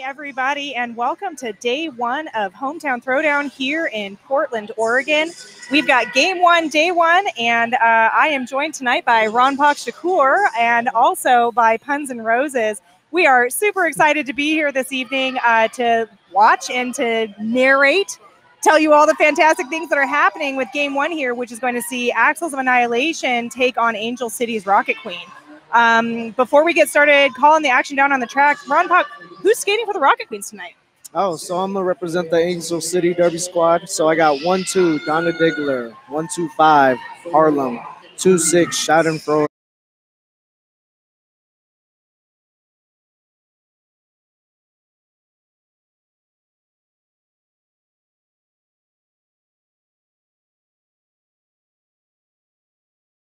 everybody, and welcome to day one of Hometown Throwdown here in Portland, Oregon. We've got game one, day one, and uh, I am joined tonight by Ron Pak Shakur and also by Puns and Roses. We are super excited to be here this evening uh, to watch and to narrate, tell you all the fantastic things that are happening with game one here, which is going to see Axles of Annihilation take on Angel City's Rocket Queen. Um, before we get started calling the action down on the track, Ron Pak, who's skating for the Rocket Queens tonight? Oh, so I'm gonna represent the Angel City Derby squad. So I got one two Donna Diggler, one two five Harlem, two six Schadenfreude.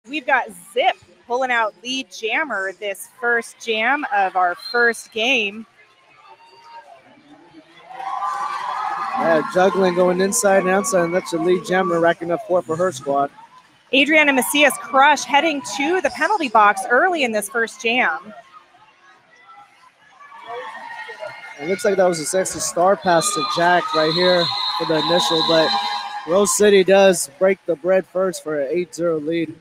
We've got Zip pulling out lead jammer this first jam of our first game. Yeah, juggling going inside and outside, and that's the lead jammer racking up four for her squad. Adriana Macias Crush heading to the penalty box early in this first jam. It looks like that was a sexy star pass to Jack right here for the initial, but Rose City does break the bread first for an 8-0 lead.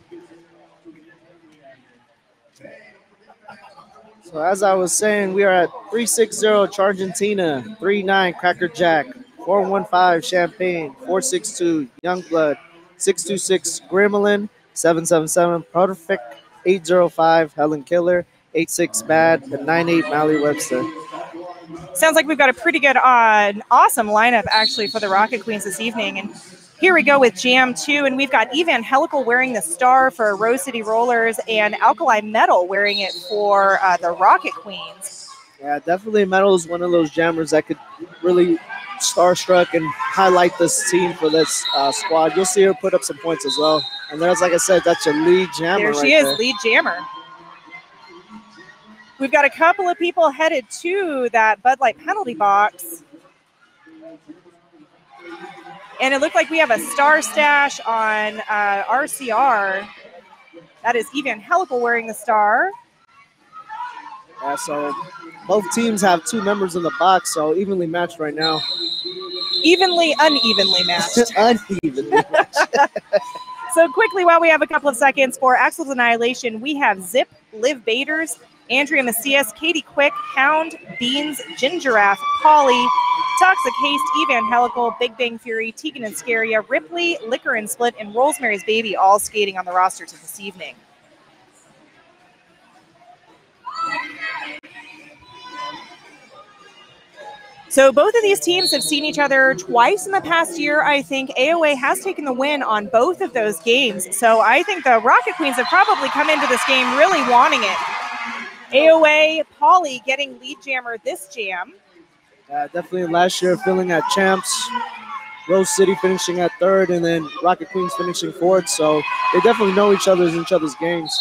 So as I was saying, we are at 360 Chargentina, 39 Cracker Jack, 415 Champagne, 462 Youngblood, 626 Gremlin, 777 Perfect, 805 Helen Killer, 86 Bad, and 98 Mally Webster. Sounds like we've got a pretty good, uh, awesome lineup actually for the Rocket Queens this evening. And here we go with Jam 2, and we've got Evangelical wearing the star for Rose City Rollers and Alkali Metal wearing it for uh, the Rocket Queens. Yeah, definitely Metal is one of those jammers that could really starstruck and highlight this team for this uh, squad. You'll see her put up some points as well. And there's, like I said, that's your lead jammer. There she right is, there. lead jammer. We've got a couple of people headed to that Bud Light penalty box. And it looked like we have a star stash on uh, RCR. That is Evangelical wearing the star. Yeah, so both teams have two members in the box, so evenly matched right now. Evenly, unevenly matched. Unevenly matched. so quickly, while we have a couple of seconds for Axel's Annihilation, we have Zip, Liv Baders, Andrea Macias, Katie Quick, Hound, Beans, Gingiraffe, Polly, Toxic Haste, Evangelical, Big Bang Fury, Tegan and Scaria, Ripley, Liquor and Split, and Rosemary's Baby all skating on the roster to this evening. So both of these teams have seen each other twice in the past year. I think AOA has taken the win on both of those games. So I think the Rocket Queens have probably come into this game really wanting it. AOA, Polly getting lead jammer this jam. Uh, definitely last year filling at champs. Rose City finishing at third, and then Rocket Queens finishing fourth. So they definitely know each other's each other's games.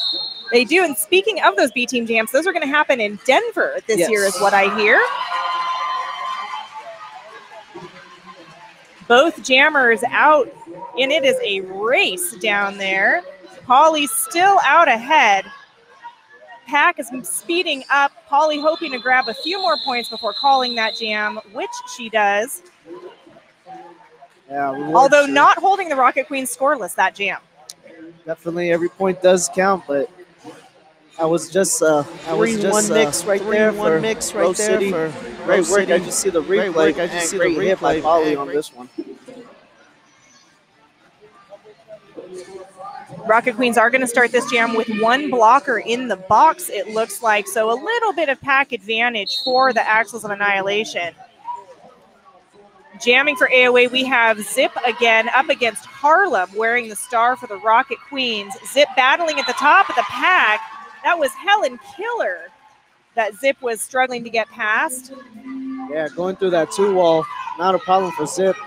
They do. And speaking of those B team jams, those are going to happen in Denver this Yes. year, is what I hear. Both jammers out, and it is a race down there. Polly's still out ahead. Pack is speeding up. Polly hoping to grab a few more points before calling that jam, which she does. Yeah, rewards Although for- not holding the Rocket Queen scoreless that jam. definitely every point does count, but I was just uh, I was Three just one uh, mix right three there. one One mix right Rose there City. for Great Rose work. I just see the Great replay. work. I just and see the hit by replay. Polly on this one. Rocket Queens are going to start this jam with one blocker in the box, it looks like. So a little bit of pack advantage for the Axles of Annihilation. Jamming for AOA, we have Zip again up against Harlem wearing the star for the Rocket Queens. Zip battling at the top of the pack. That was Helen Killer that Zip was struggling to get past. Yeah, going through that two wall, not a problem for Zip.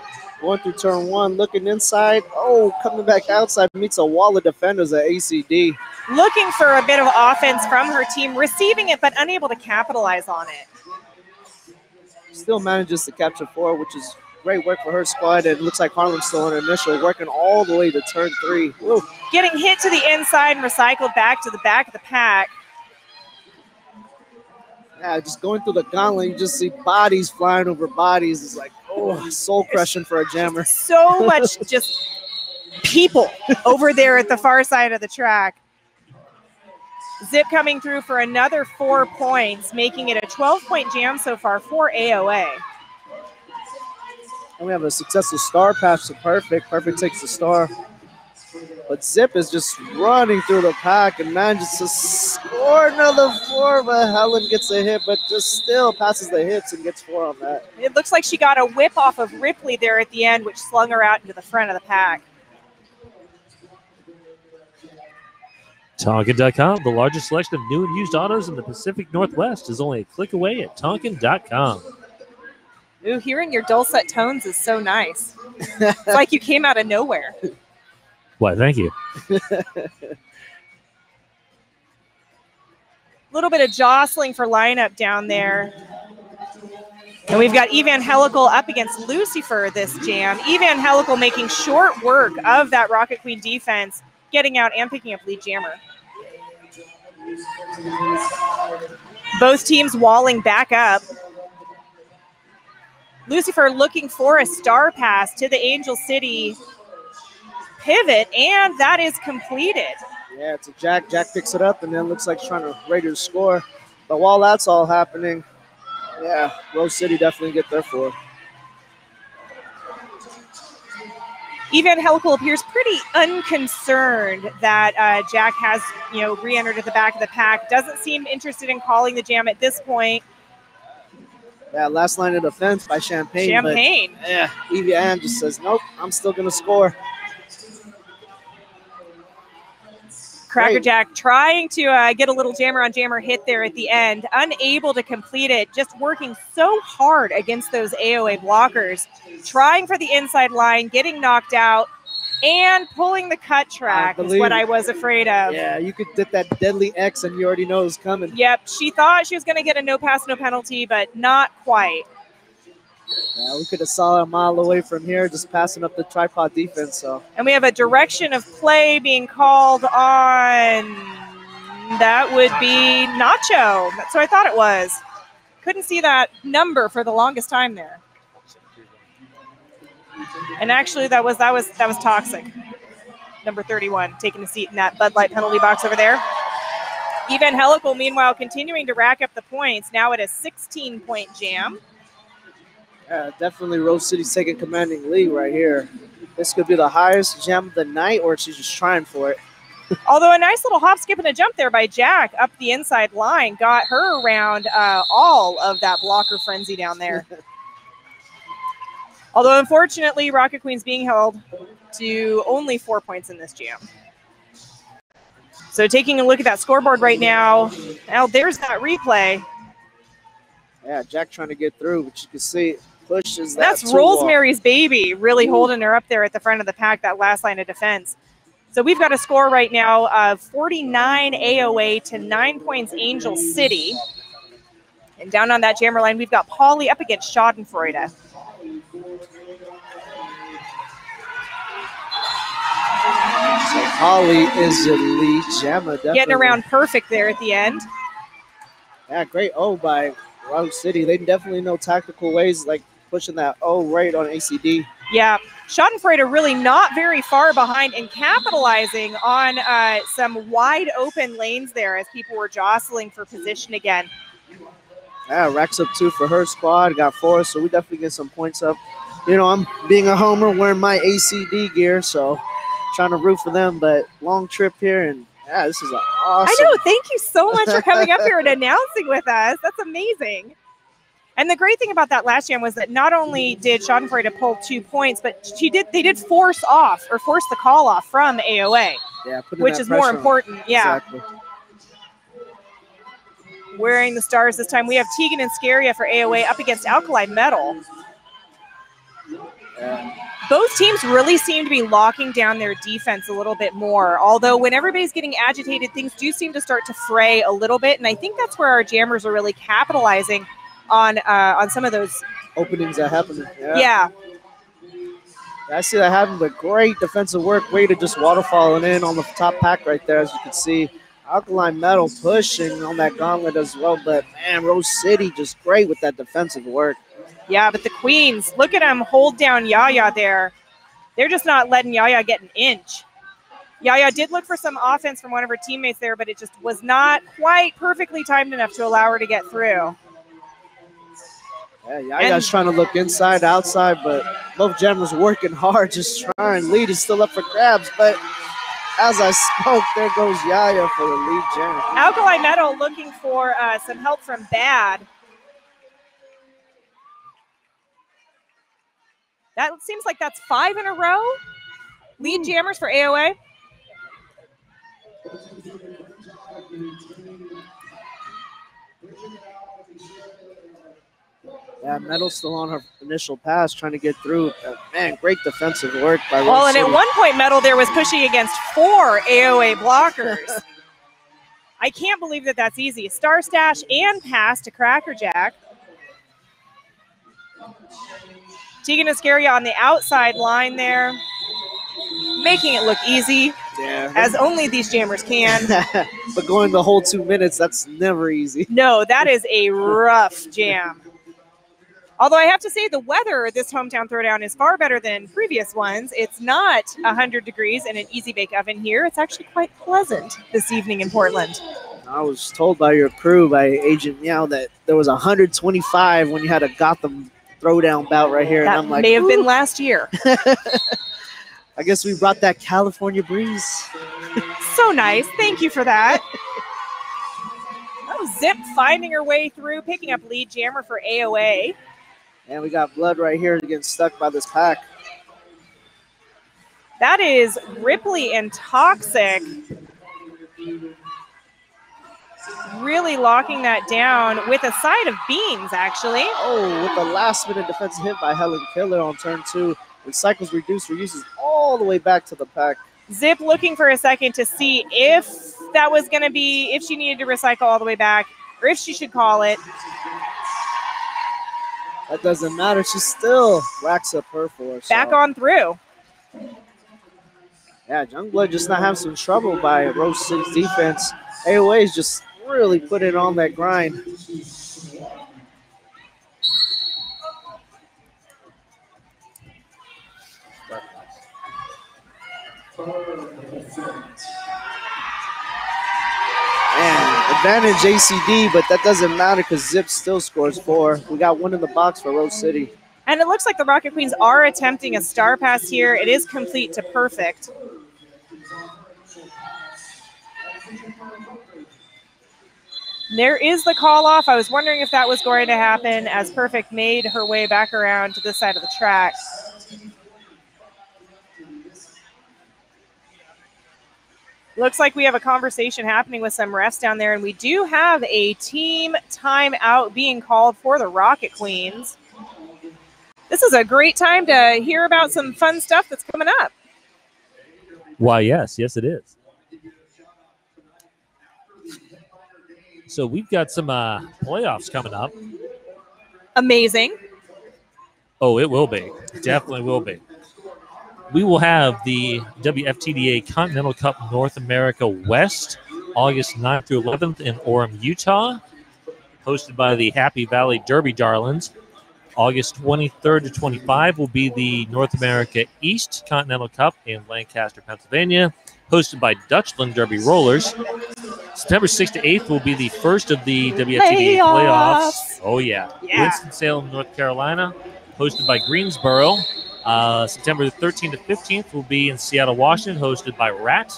Going through turn one, looking inside. Oh, coming back outside, meets a wall of defenders at ACD. Looking for a bit of offense from her team, receiving it but unable to capitalize on it. Still manages to capture four, which is great work for her squad. And it looks like Harlem's still on initial, working all the way to turn three. Woo. Getting hit to the inside and recycled back to the back of the pack. Yeah, just going through the gauntlet, you just see bodies flying over bodies. It's like, oh, soul crushing for a jammer. So much just people over there at the far side of the track. Zip coming through for another four points, making it a 12 point jam so far for AOA. And we have a successful star pass to Perfect. Perfect takes the star. But Zip is just running through the pack and manages to score another four, but Helen gets a hit, but just still passes the hits and gets four on that. It looks like she got a whip off of Ripley there at the end, which slung her out into the front of the pack. Tonkin.com, the largest selection of new and used autos in the Pacific Northwest, is only a click away at Tonkin.com. Ooh, hearing your dulcet tones is so nice. it's like you came out of nowhere. Why, thank you. A little bit of jostling for lineup down there. And we've got Evangelical up against Lucifer this jam. Evangelical making short work of that Rocket Queen defense, getting out and picking up lead jammer. Both teams walling back up. Lucifer looking for a star pass to the Angel City pivot, and that is completed. Yeah, it's a Jack. Jack picks it up and then looks like he's trying to ready to score. But while that's all happening, yeah, Rose City definitely get there for. Evangelical appears pretty unconcerned that uh, Jack has, you know, re-entered at the back of the pack. Doesn't seem interested in calling the jam at this point. Yeah, last line of defense by Champagne. Champagne. Yeah, Evie Ann just says, nope, I'm still going to score. Crackerjack trying to uh, get a little jammer on jammer hit there at the end, unable to complete it, just working so hard against those AOA blockers, trying for the inside line, getting knocked out, and pulling the cut track is what I was afraid of. Yeah, you could get that deadly X and you already know it's coming. Yep, she thought she was going to get a no pass, no penalty, but not quite. Yeah, we could have saw a mile away from here, just passing up the tripod defense. So, and we have a direction of play being called on. That would be Nacho. That's what I thought it was. Couldn't see that number for the longest time there. And actually, that was that was that was toxic. Number 31 taking a seat in that Bud Light penalty box over there. Evangelical, meanwhile, continuing to rack up the points. Now at a 16 point jam. Yeah, definitely Rose City's taking commanding lead right here. This could be the highest jam of the night, or she's just trying for it. Although a nice little hop, skip, and a jump there by Jack up the inside line got her around uh, all of that blocker frenzy down there. Although unfortunately, Rocket Queen's being held to only four points in this jam. So taking a look at that scoreboard right now, now there's that replay. Yeah, Jack trying to get through, but you can see pushes that. That's Rosemary's baby, really Ooh. holding her up there at the front of the pack, that last line of defense. So we've got a score right now of 49 AOA to nine points Angel City. And down on that jammer line, we've got Polly up against Schadenfreude. So Polly is elite. Definitely. Getting around perfect there at the end. Yeah, great Oh by Rose City. They definitely know tactical ways like pushing that oh right on ACD. Yeah, Schadenfreude really not very far behind and capitalizing on uh, some wide open lanes there as people were jostling for position again. Yeah, racks up two for her squad. Got four, so we definitely get some points up. You know, I'm being a homer wearing my ACD gear, so trying to root for them. But long trip here, and yeah, this is awesome. I know. Thank you so much for coming up here and announcing with us. That's amazing. And the great thing about that last jam was that not only did Schadenfreude pull two points, but she did they did force off or force the call off from AOA. Yeah, which is more important. Yeah. Exactly. Wearing the stars this time, we have Tegan and Scaria for AOA up against Alkali Metal. Yeah. Both teams really seem to be locking down their defense a little bit more. Although when everybody's getting agitated, things do seem to start to fray a little bit, and I think that's where our jammers are really capitalizing on uh, on some of those openings that happen. Yeah. yeah. I see that happen, but great defensive work. Way to just waterfalling in on the top pack right there, as you can see. Alkali Metal pushing on that gauntlet as well, but man, Rose City just great with that defensive work. Yeah, but the Queens, look at them hold down Yaya there. They're just not letting Yaya get an inch. Yaya did look for some offense from one of her teammates there, but it just was not quite perfectly timed enough to allow her to get through. Yeah, Yaya's trying to look inside, outside, but both jammers working hard, just trying. Lead is still up for grabs, but as I spoke, there goes Yaya for the lead jam. Alkali Metal looking for uh, some help from Bad. That seems like that's five in a row. Lead jammers for AOA. Yeah, Metal still on her initial pass, trying to get through. Uh, man, great defensive work by. Well, Rose and at one point, Metal there was pushing against four AOA blockers. I can't believe that that's easy. Star stash and pass to Crackerjack. Tegan Iscaria on the outside line there, making it look easy, yeah. as only these jammers can. but going the whole two minutes, that's never easy. No, that is a rough jam. Although I have to say, the weather this hometown throwdown is far better than previous ones. It's not 100 degrees in an easy bake oven here. It's actually quite pleasant this evening in Portland. I was told by your crew, by Agent Meow, that there was 125 when you had a Gotham throwdown bout right here. That and I'm like, may have been last year. I guess we brought that California breeze. So nice. Thank you for that. Oh, Zip finding her way through, picking up lead jammer for AOA. And we got blood right here getting stuck by this pack. That is Ripley and Toxic. Really locking that down with a side of beans, actually. Oh, with the last minute defensive hit by Helen Killer on turn two. And cycles reduced reuses all the way back to the pack. Zip looking for a second to see if that was going to be, if she needed to recycle all the way back, or if she should call it. That doesn't matter. She still racks up her force. Back on through. Yeah, Youngblood just not having some trouble by Rose City's defense. AOA is just really putting it on that grind. Man, advantage ACD, but that doesn't matter because Zip still scores four. We got one in the box for Rose City. And it looks like the Rocket Queens are attempting a star pass here. It is complete to perfect. There is the call off. I was wondering if that was going to happen as Perfect made her way back around to this side of the track. Looks like we have a conversation happening with some refs down there, and we do have a team timeout being called for the Rocket Queens. This is a great time to hear about some fun stuff that's coming up. Why, yes, yes, it is. So we've got some uh, playoffs coming up. Amazing. Oh, it will be. Definitely will be. We will have the WFTDA Continental Cup North America West August 9th through 11th in Orem, Utah, hosted by the Happy Valley Derby Darlings. August 23rd to 25 will be the North America East Continental Cup in Lancaster, Pennsylvania, hosted by Dutchland Derby Rollers. September 6th to 8th will be the first of the WFTDA Playoffs. playoffs. Oh, yeah. Yeah. Winston-Salem, North Carolina, hosted by Greensboro. Uh, September 13th to 15th will be in Seattle, Washington, hosted by Rat.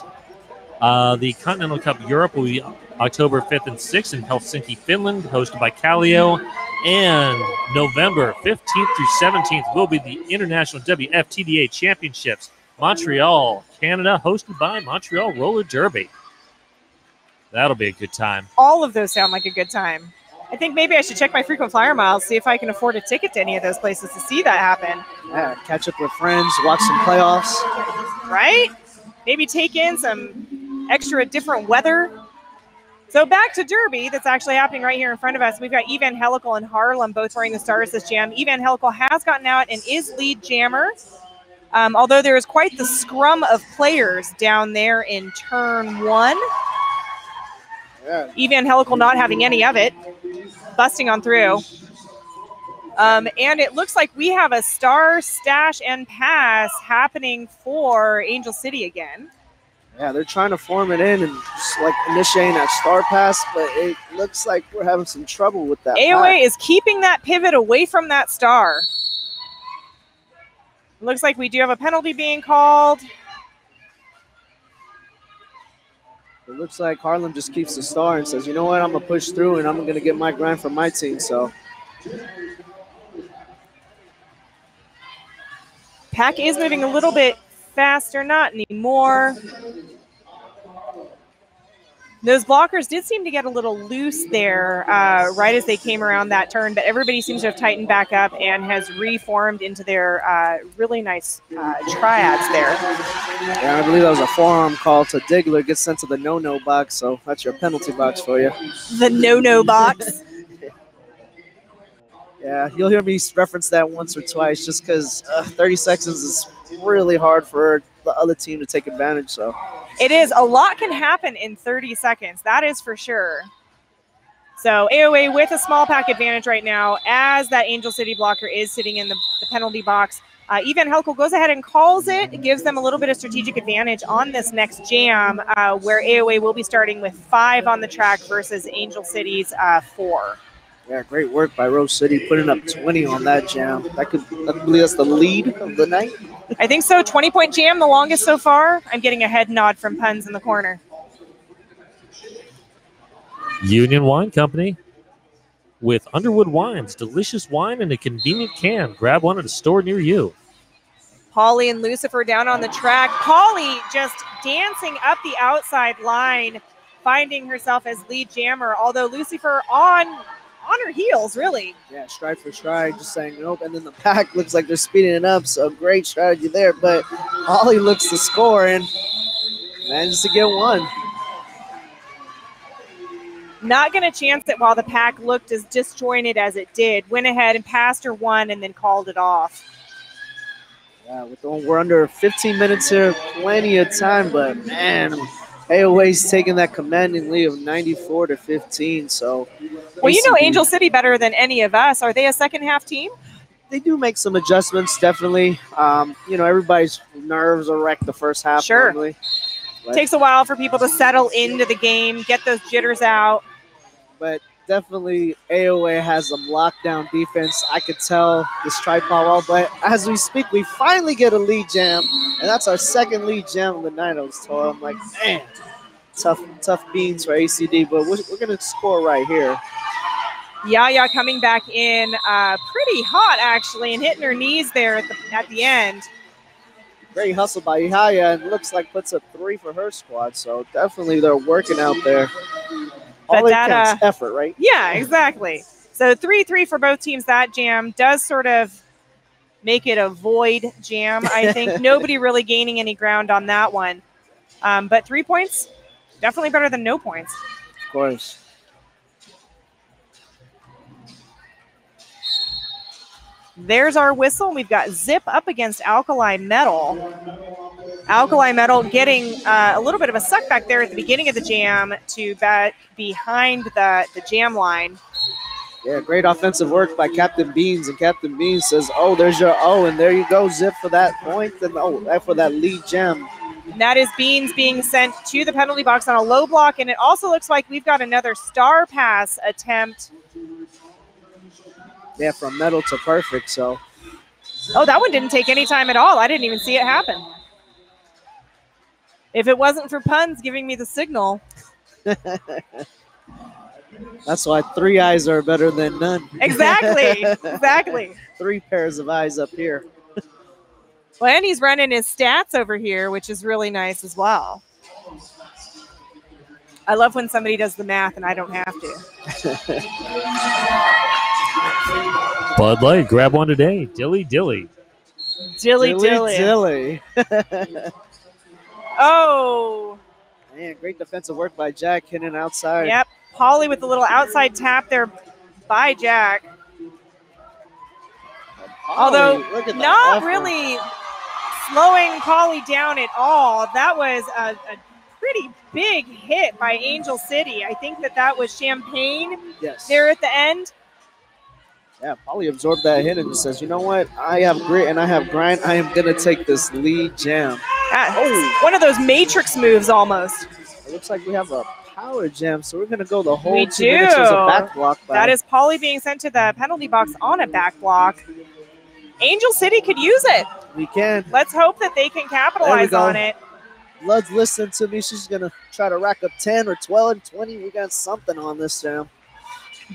Uh, the Continental Cup Europe will be October 5th and 6th in Helsinki, Finland, hosted by Kallio. And November 15th through 17th will be the International WFTDA Championships, Montreal, Canada, hosted by Montreal Roller Derby. That'll be a good time. All of those sound like a good time. I think maybe I should check my frequent flyer miles, see if I can afford a ticket to any of those places to see that happen. Yeah, catch up with friends, watch some playoffs. right? Maybe take in some extra different weather. So back to Derby, that's actually happening right here in front of us. We've got Evangelical and Harlem both wearing the stars this jam. Evangelical has gotten out and is lead jammer. Um, although there is quite the scrum of players down there in turn one. Yeah. Evangelical not having any of it, busting on through. Um, and it looks like we have a star stash and pass happening for Angel City again. Yeah, they're trying to form it in and just like initiating that star pass, but it looks like we're having some trouble with that. AOA pass. is keeping that pivot away from that star. Looks like we do have a penalty being called. It looks like Harlem just keeps the star and says, you know what, I'm gonna push through and I'm gonna get my grind for my team. So Pack is moving a little bit faster, not anymore. Those blockers did seem to get a little loose there uh, right as they came around that turn, but everybody seems to have tightened back up and has reformed into their uh, really nice uh, triads there. yeah, I believe that was a forearm call to Diggler, gets sent to the no-no box. So that's your penalty box for you. The no no box. Yeah, you'll hear me reference that once or twice, just because uh, 30 seconds is really hard for the other team to take advantage. So It is. A lot can happen in 30 seconds. That is for sure. So AOA with a small pack advantage right now as that Angel City blocker is sitting in the, the penalty box. Uh, Helkel goes ahead and calls it, gives them a little bit of strategic advantage on this next jam uh, where AOA will be starting with five on the track versus Angel City's uh, four. Yeah, great work by Rose City putting up 20 on that jam. That could, I believe that's the lead of the night. I think so. 20 point jam, the longest so far. I'm getting a head nod from Puns in the corner. Union Wine Company with Underwood Wines, delicious wine in a convenient can. Grab one at a store near you. Polly and Lucifer down on the track. Polly just dancing up the outside line, finding herself as lead jammer. Although Lucifer on on her heels, really. Yeah, stride for stride, just saying nope. And then the pack looks like they're speeding it up. So great strategy there. But Holly looks to score and manages to get one. Not going to chance it while the pack looked as disjointed as it did. Went ahead and passed her one and then called it off. Yeah, we're under 15 minutes here, plenty of time. But man, AOA's taking that commanding lead of 94 to 15. So Well, you know Angel City better than any of us. Are they a second half team? they do make some adjustments, definitely. Um, you know, everybody's nerves are wrecked the first half. Sure. Normally. But- Takes a while for people to settle into the game, get those jitters out. but definitely AOA has some lockdown defense. I could tell this tripod well, but as we speak, we finally get a lead jam, and that's our second lead jam of the night. I was told, I'm like, man, tough, tough beans for ACD, but we're, we're gonna score right here. Yaya coming back in uh, pretty hot actually and hitting her knees there at the at the end. Great hustle by Yaya, and looks like puts a three for her squad. So definitely they're working out there. But All it that, counts, effort, right? Yeah, exactly. So three three for both teams. That jam does sort of make it a void jam. I think nobody really gaining any ground on that one. Um, but three points, definitely better than no points. Of course. There's our whistle. We've got Zip up against Alkali Metal. Alkali Metal getting uh, a little bit of a suck back there at the beginning of the jam to bat behind the, the jam line. Yeah, great offensive work by Captain Beans, and Captain Beans says, "Oh, there's your O, and there you go, Zip for that point, and oh, that for that lead gem." And that is Beans being sent to the penalty box on a low block. And it also looks like we've got another star pass attempt. Yeah, from metal to perfect. So Oh, that one didn't take any time at all. I didn't even see it happen. If it wasn't for puns giving me the signal, that's why three eyes are better than none. exactly, exactly. Three pairs of eyes up here. Well, and he's running his stats over here, which is really nice as well. I love when somebody does the math and I don't have to. Bud Light, grab one today. Dilly dilly. Dilly dilly. dilly. Oh, Man, great defensive work by Jack hitting outside. yep. Polly with a little outside tap there by Jack. Although Holly, look at the Not effort. really slowing Polly down at all. That was a, a pretty big hit by Angel City. I think that that was Champagne Yes. there at the end. Yeah, Polly absorbed that hit and says, you know what? I have grit and I have grind. I am going to take this lead jam. Ah, one of those matrix moves almost. It looks like we have a power jam, so we're going to go the whole We two minutes as a back block. That is Polly being sent to the penalty box on a back block. Angel City could use it. we can. Let's hope that they can capitalize on it. Blood's listen to me. She's going to try to rack up 10 or 12 and 20. We got something on this jam.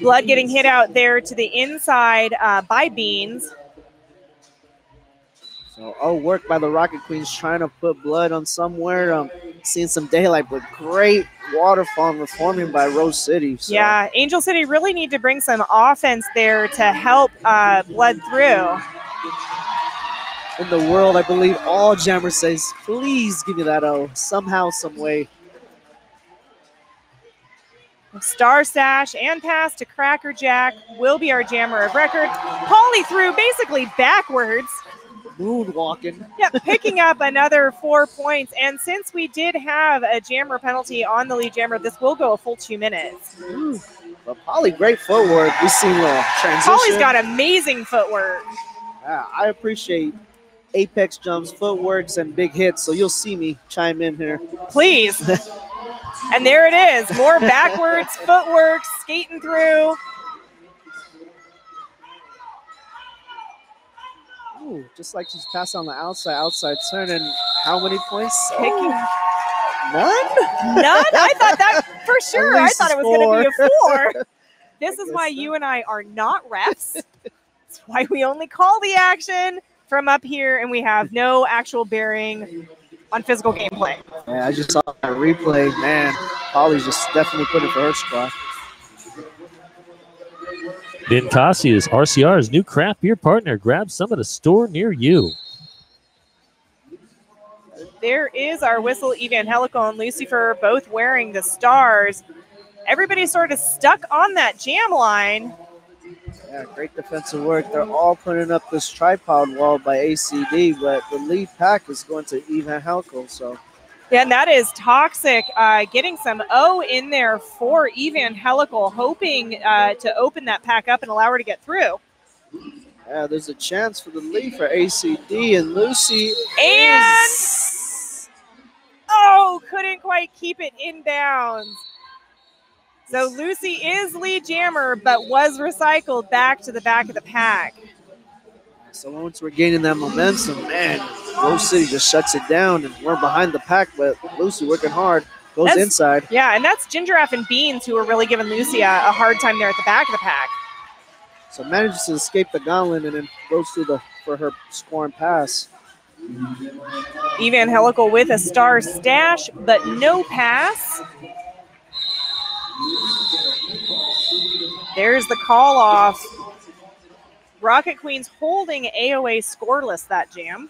Blood getting hit out there to the inside uh, by Beans. So, oh, work by the Rocket Queens trying to put blood on somewhere. Um, seeing some daylight, but great waterfall reforming by Rose City. So, Yeah, Angel City really need to bring some offense there to help uh, Blood through. In the world, I believe all jammers says, please give me that O somehow, some way. Star Stash and pass to Cracker Jack will be our jammer of record. Polly threw basically backwards. Moonwalking. Yep, picking up another four points. And since we did have a jammer penalty on the lead jammer, this will go a full two minutes. But Polly, great footwork. We've seen a transition. Polly's got amazing footwork. Yeah, I appreciate apex jumps, footworks, and big hits. So you'll see me chime in here. Please. and there it is. More backwards footwork, skating through. Ooh, just like she's passed on the outside, outside turn. And how many points? Oh, Picking Oh, none? none. I thought that for sure. I thought it was going to be a four. This I is why guess you and I are not refs. It's why we only call the action from up here and we have no actual bearing on physical gameplay. Yeah, I just saw that replay. Man, Polly's just definitely putting it for her squad. Ninkasi is RCR's new craft beer partner. Grab some at a store near you. There is our whistle, Evangelical and Lucifer, both wearing the stars. Everybody's sort of stuck on that jam line. Yeah, great defensive work. They're all putting up this tripod wall by ACD, but the lead pack is going to Evan Halco. So Yeah, and that is toxic. Uh, getting some O in there for Evangelical, hoping uh, to open that pack up and allow her to get through. yeah, there's a chance for the lead for ACD and Lucy. And is- oh, couldn't quite keep it in bounds. So Lucy is lead jammer, but was recycled back to the back of the pack. so once we're gaining that momentum, man, Rose City just shuts it down, and we're behind the pack. But Lucy working hard goes That's- inside. Yeah, and that's Gingiraffe and Beans who are really giving Lucy a, a hard time there at the back of the pack. So manages to escape the gauntlet and then goes through the for her scoring pass. Evangelical with a star stash, but no pass. There's the call off. Rocket Queens holding AOA scoreless that jam.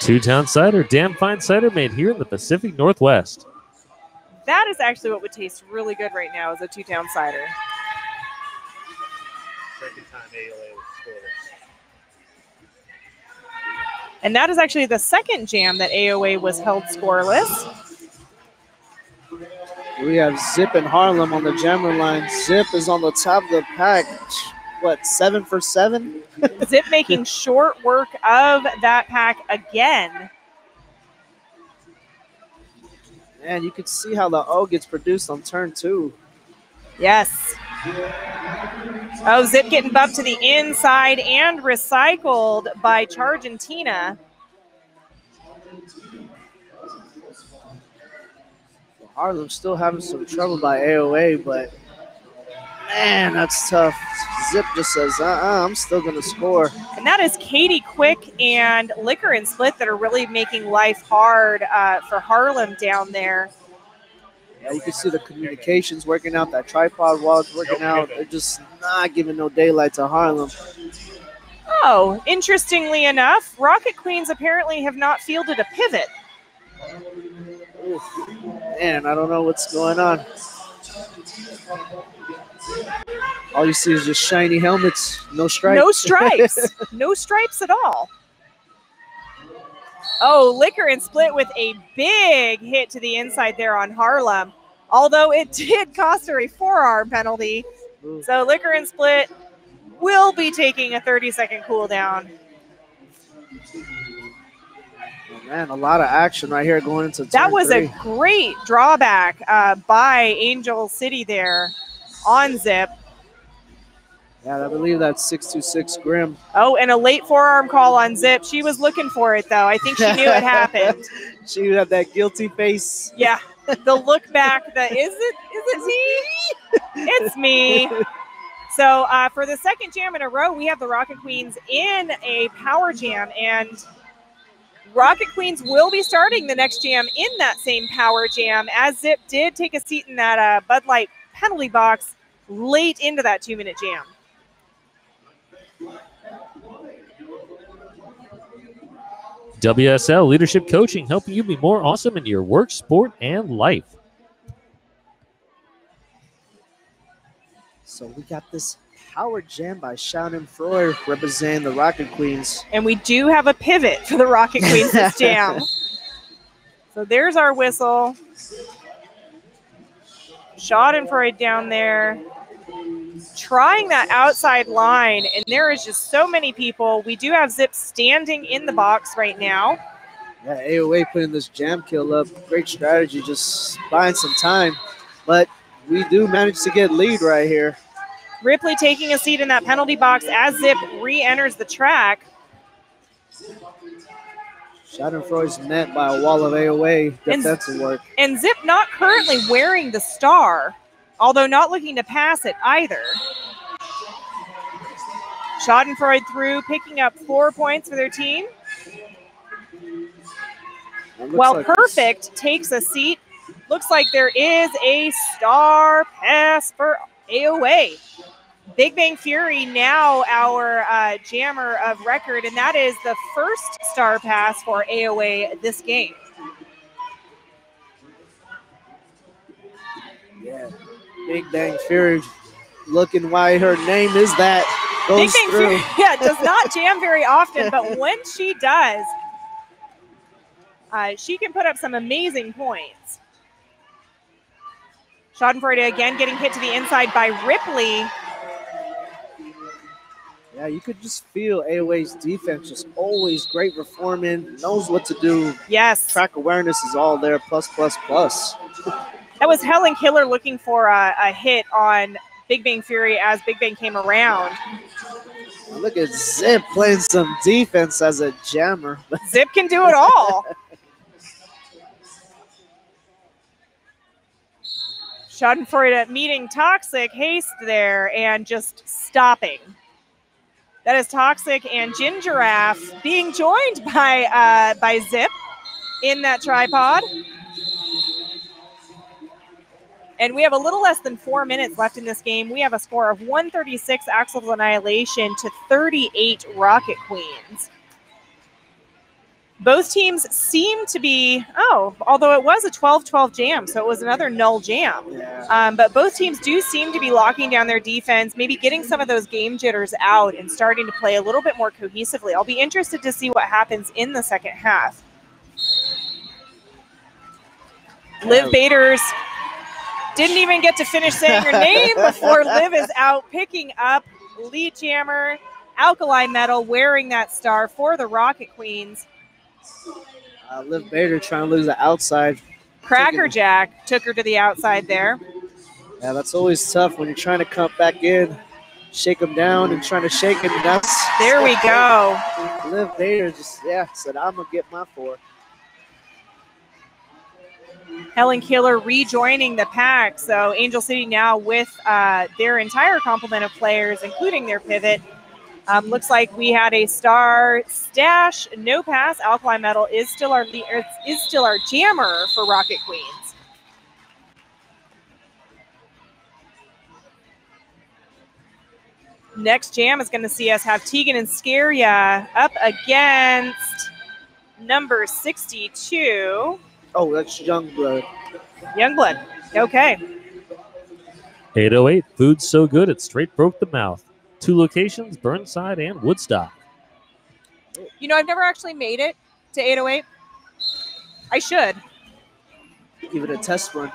Two Town Cider, damn fine cider made here in the Pacific Northwest. That is actually what would taste really good right now is a two town cider. Second time AOA was And that is actually the second jam that AOA was held scoreless. We have Zip and Harlem on the jammer line. Zip is on the top of the pack. What, seven for seven? Zip making short work of that pack again. Man, you can see how the O gets produced on turn two. Yes. Oh, Zip getting bumped to the inside and recycled by Chargentina. Harlem still having some trouble by AOA, but man, that's tough. Zip just says, uh uh-uh, I'm still going to score. And that is Katie Quick and Liquor and Split that are really making life hard uh, for Harlem down there. Yeah, you can see the communications working out, that tripod wall is working out. They're just not giving no daylight to Harlem. Oh, interestingly enough, Rocket Queens apparently have not fielded a pivot. Man, I don't know what's going on. All you see is just shiny helmets, no stripes. No stripes. no stripes at all. Oh, Liquor and Split with a big hit to the inside there on Harlem. Although it did cost her a forearm penalty. Ooh. So Liquor and Split will be taking a 30 second cooldown. Man, a lot of action right here going into That was three. a great drawback uh, by Angel City there on Zip. Yeah, I believe that's 626 Grim. Oh, and a late forearm call on Zip. She was looking for it though. I think she knew it happened. She had that guilty face. Yeah, the look back. The is it is it me? It's me. So uh, for the second jam in a row, we have the Rocket Queens in a power jam, and Rocket Queens will be starting the next jam in that same power jam. As Zip did take a seat in that uh, Bud Light penalty box late into that two minute jam. WSL Leadership Coaching, helping you be more awesome in your work, sport, and life. So we got this power jam by Schadenfreude representing the Rocket Queens. And we do have a pivot for the Rocket Queens this jam. So there's our whistle. Schadenfreude down there. Trying that outside line, and there is just so many people. We do have Zip standing in the box right now. Yeah, AOA putting this jam kill up. Great strategy, just buying some time. But we do manage to get lead right here. Ripley taking a seat in that penalty box as Zip re enters the track. Schadenfreude's met by a wall of AOA And- defensive work. And Zip not currently wearing the star, although not looking to pass it either. Schadenfreude through, picking up four points for their team. While like Perfect takes a seat, looks like there is a star pass for AOA. Big Bang Fury now our uh, jammer of record, and that is the first star pass for AOA this game. Yeah. Big Bang Fury looking why her name is that. Big Bang through. Fury, yeah, does not jam very often, but when she does, uh, she can put up some amazing points. Schadenfreude again getting hit to the inside by Ripley. Yeah, you could just feel AOA's defense just always great reforming, knows what to do. Yes, Track awareness is all there, plus, plus, plus. that was Helen Killer looking for a, a hit on Big Bang Fury as Big Bang came around. Look at Zip playing some defense as a jammer. Zip can do it all. Schadenfreude at meeting Toxic Haste there and just stopping. That is Toxic and Gingiraffe being joined by uh, by Zip in that tripod. And we have a little less than four minutes left in this game. We have a score of 136 Axel's Annihilation to 38 Rocket Queens. Both teams seem to be, oh, although it was a 12 12 jam, so it was another null jam. Um, but both teams do seem to be locking down their defense, maybe getting some of those game jitters out and starting to play a little bit more cohesively. I'll be interested to see what happens in the second half. Liv Baders didn't even get to finish saying her name before Liv is out picking up lead jammer, alkali metal, wearing that star for the Rocket Queens. Uh, Liv Bader trying to lose the outside. Cracker Jack took her to the outside there. Yeah, that's always tough when you're trying to come back in, shake them down, and trying to shake them. That's There we go. Liv Bader just yeah said I'm gonna get my four. Helen Killer rejoining the pack. So Angel City now with uh, their entire complement of players, including their pivot. Um, looks like we had a star stash, no pass. Alkali Metal is still our le- er, is still our jammer for Rocket Queens. Next jam is going to see us have Tegan and Scaria up against number 62. Oh, that's Youngblood. Youngblood. Okay. 808, food's so good it straight broke the mouth. Two locations, Burnside and Woodstock. You know, I've never actually made it to 808? I should. Give it a test run.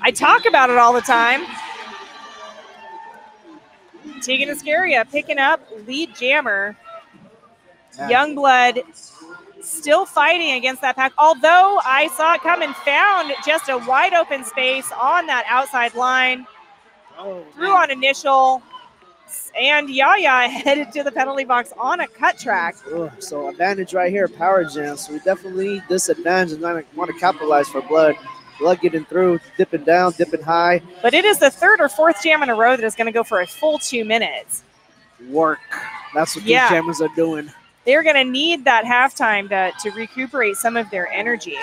I talk about it all the time. Tegan Iscaria picking up lead jammer. Yeah. Youngblood still fighting against that pack. Although I saw it come and found just a wide open space on that outside line, Oh, threw on initial, and Yaya headed to the penalty box on a cut track. So advantage right here, power jam. So we definitely need this advantage and not want to capitalize for blood. Blood getting through, dipping down, dipping high. But it is the third or fourth jam in a row that is going to go for a full two minutes. Work. That's what Yeah. these jammers are doing. They're going to need that halftime to, to recuperate some of their energy.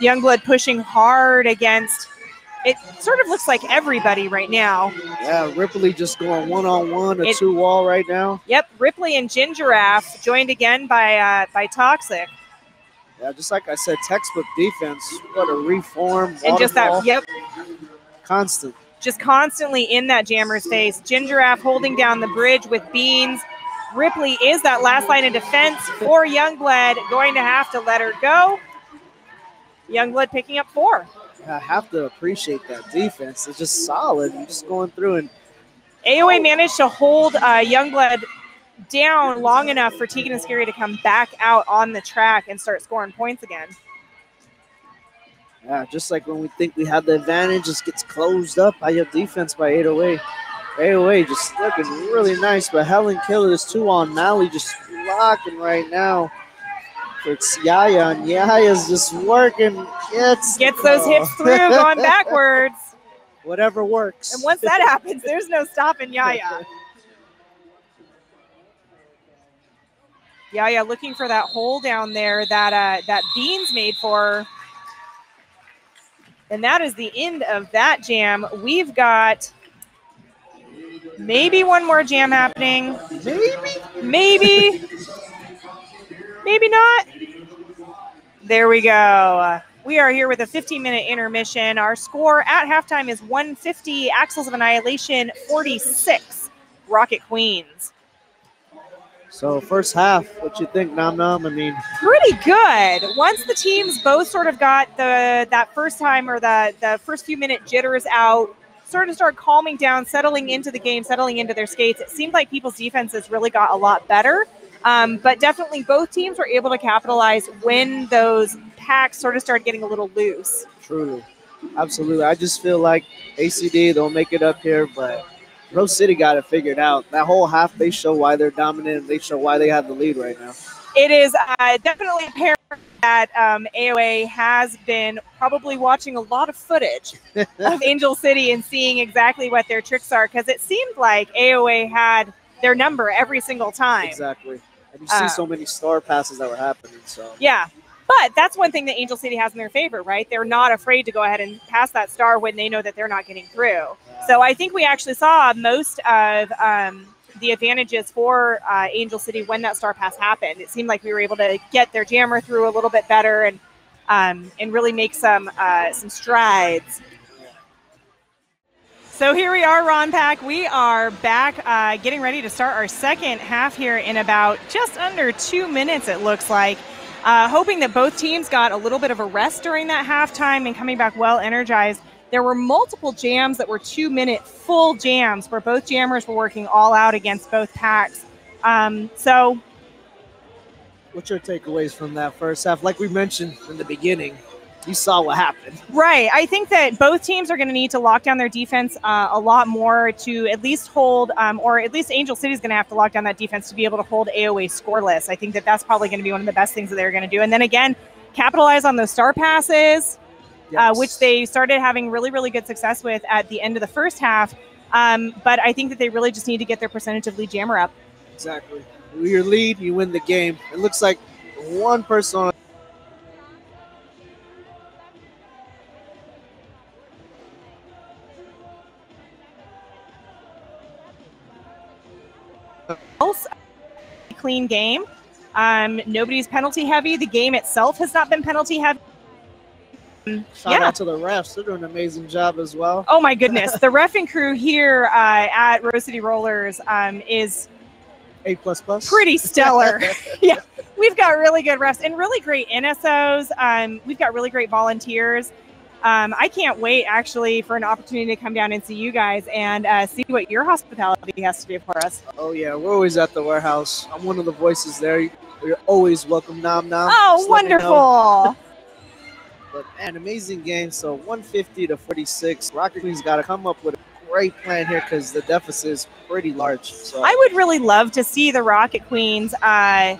Youngblood pushing hard against. It sort of looks like everybody right now. Yeah, Ripley just going one on one, a It- two wall right now. Yep, Ripley and Gingiraffe joined again by uh, by Toxic, Yeah, just like I said, textbook defense. What a reform. and just that. Yep, constant. just constantly in that jammer's face. Gingiraffe holding down the bridge with Beans. Ripley is that last line of defense for Youngblood, going to have to let her go. Youngblood picking up four. I have to appreciate that defense. It's just solid. You're just going through and AOA managed to hold uh, Youngblood down long enough for Tegan and Scary to come back out on the track and start scoring points again. yeah, just like when we think we have the advantage, just gets closed up by your defense by 808. 808 just looking really nice, but Helen Killer is two on Mally just locking right now. It's Yaya, and Yaya's just working. Gets Gets those hips through, going backwards. Whatever works. And once that happens, there's no stopping Yaya. Yaya looking for that hole down there that uh, that Beans made for her. And that is the end of that jam. We've got maybe one more jam happening. Maybe. Maybe. Maybe not. There we go. We are here with a 15 minute intermission. Our score at halftime is 150, Axles of Annihilation 46, Rocket Queens. So first half, what you think, Nom Nom? I mean, Pretty good. Once the teams both sort of got the that first time or the the first few minute jitters out, sort of start calming down, settling into the game, settling into their skates. It seemed like people's defenses really got a lot better. Um, but definitely both teams were able to capitalize when those packs sort of started getting a little loose. truly, absolutely. I just feel like ACD they'll make it up here, but Rose City got it figured out. That whole half, they show why they're dominant. They show why they have the lead right now. It is uh, definitely apparent that um, AOA has been probably watching a lot of footage of Angel City and seeing exactly what their tricks are because it seemed like AOA had their number every single time. Exactly. And you Uh, see so many star passes that were happening. So Yeah. But that's one thing that Angel City has in their favor, right? They're not afraid to go ahead and pass that star when they know that they're not getting through. So I think we actually saw most of um, the advantages for uh, Angel City when that star pass happened. It seemed like we were able to get their jammer through a little bit better and um, and really make some uh, some strides. So here we are, Ron Pack. We are back, uh, getting ready to start our second half here in about just under two minutes. It looks like. Uh, hoping that both teams got a little bit of a rest during that halftime and coming back well energized. There were multiple jams that were two minute full jams where both jammers were working all out against both packs. Um, so what's your takeaways from that first half? Like we mentioned in the beginning, you saw what happened. Right. I think that both teams are going to need to lock down their defense uh, a lot more to at least hold, um, or at least Angel City is going to have to lock down that defense to be able to hold AOA scoreless. I think that that's probably going to be one of the best things that they're going to do. And then again, capitalize on those star passes, uh, which they started having really, really good success with at the end of the first half. Um, but I think that they really just need to get their percentage of lead jammer up. exactly. Your lead, you win the game. It looks like one person on else. Clean game. Um, nobody's penalty heavy. The game itself has not been penalty heavy. Shout yeah. out to the refs. They're doing an amazing job as well. Oh my goodness, the ref and crew here uh, at Rose City Rollers um, is A plus plus. pretty stellar. yeah, we've got really good refs and really great NSOs. Um, we've got really great volunteers. Um, I can't wait actually for an opportunity to come down and see you guys and uh, see what your hospitality has to do for us. Oh yeah, we're always at the warehouse. I'm one of the voices there. You're always welcome, Nom Nom. Oh, Just let me know. wonderful. But an amazing game. So 150 to 46. Rocket Queen's got to come up with a great plan here because the deficit is pretty large. So I would really love to see the Rocket Queens uh,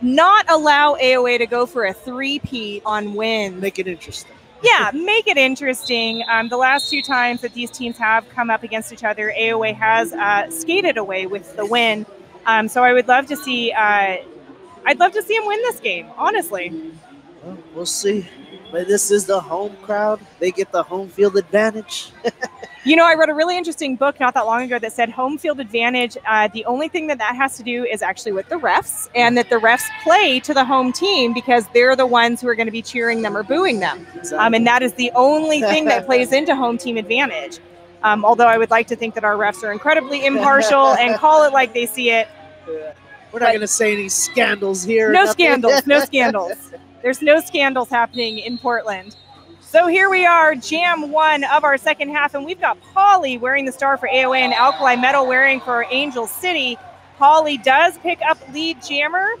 not allow AOA to go for a three-peat on wins. make it interesting. Yeah, make it interesting. Um, the last two times that these teams have come up against each other, AOA has uh, skated away with the win. Um, so I would love to see. Uh, I'd love to see him win this game. Honestly, Well, we'll see. But this is the home crowd. They get the home field advantage. you know, I wrote a really interesting book not that long ago that said home field advantage. Uh, the only thing that that has to do is actually with the refs, and that the refs play to the home team because they're the ones who are going to be cheering them or booing them. Um, and that is the only thing that plays into home team advantage. Um, although I would like to think that our refs are incredibly impartial and call it like they see it. Yeah. We're not going to say any scandals here. No nothing. scandals, no scandals. There's no scandals happening in Portland. So here we are, jam one of our second half, and we've got Polly wearing the star for AOA and Alkali Metal wearing for Angel City. Polly does pick up lead jammer.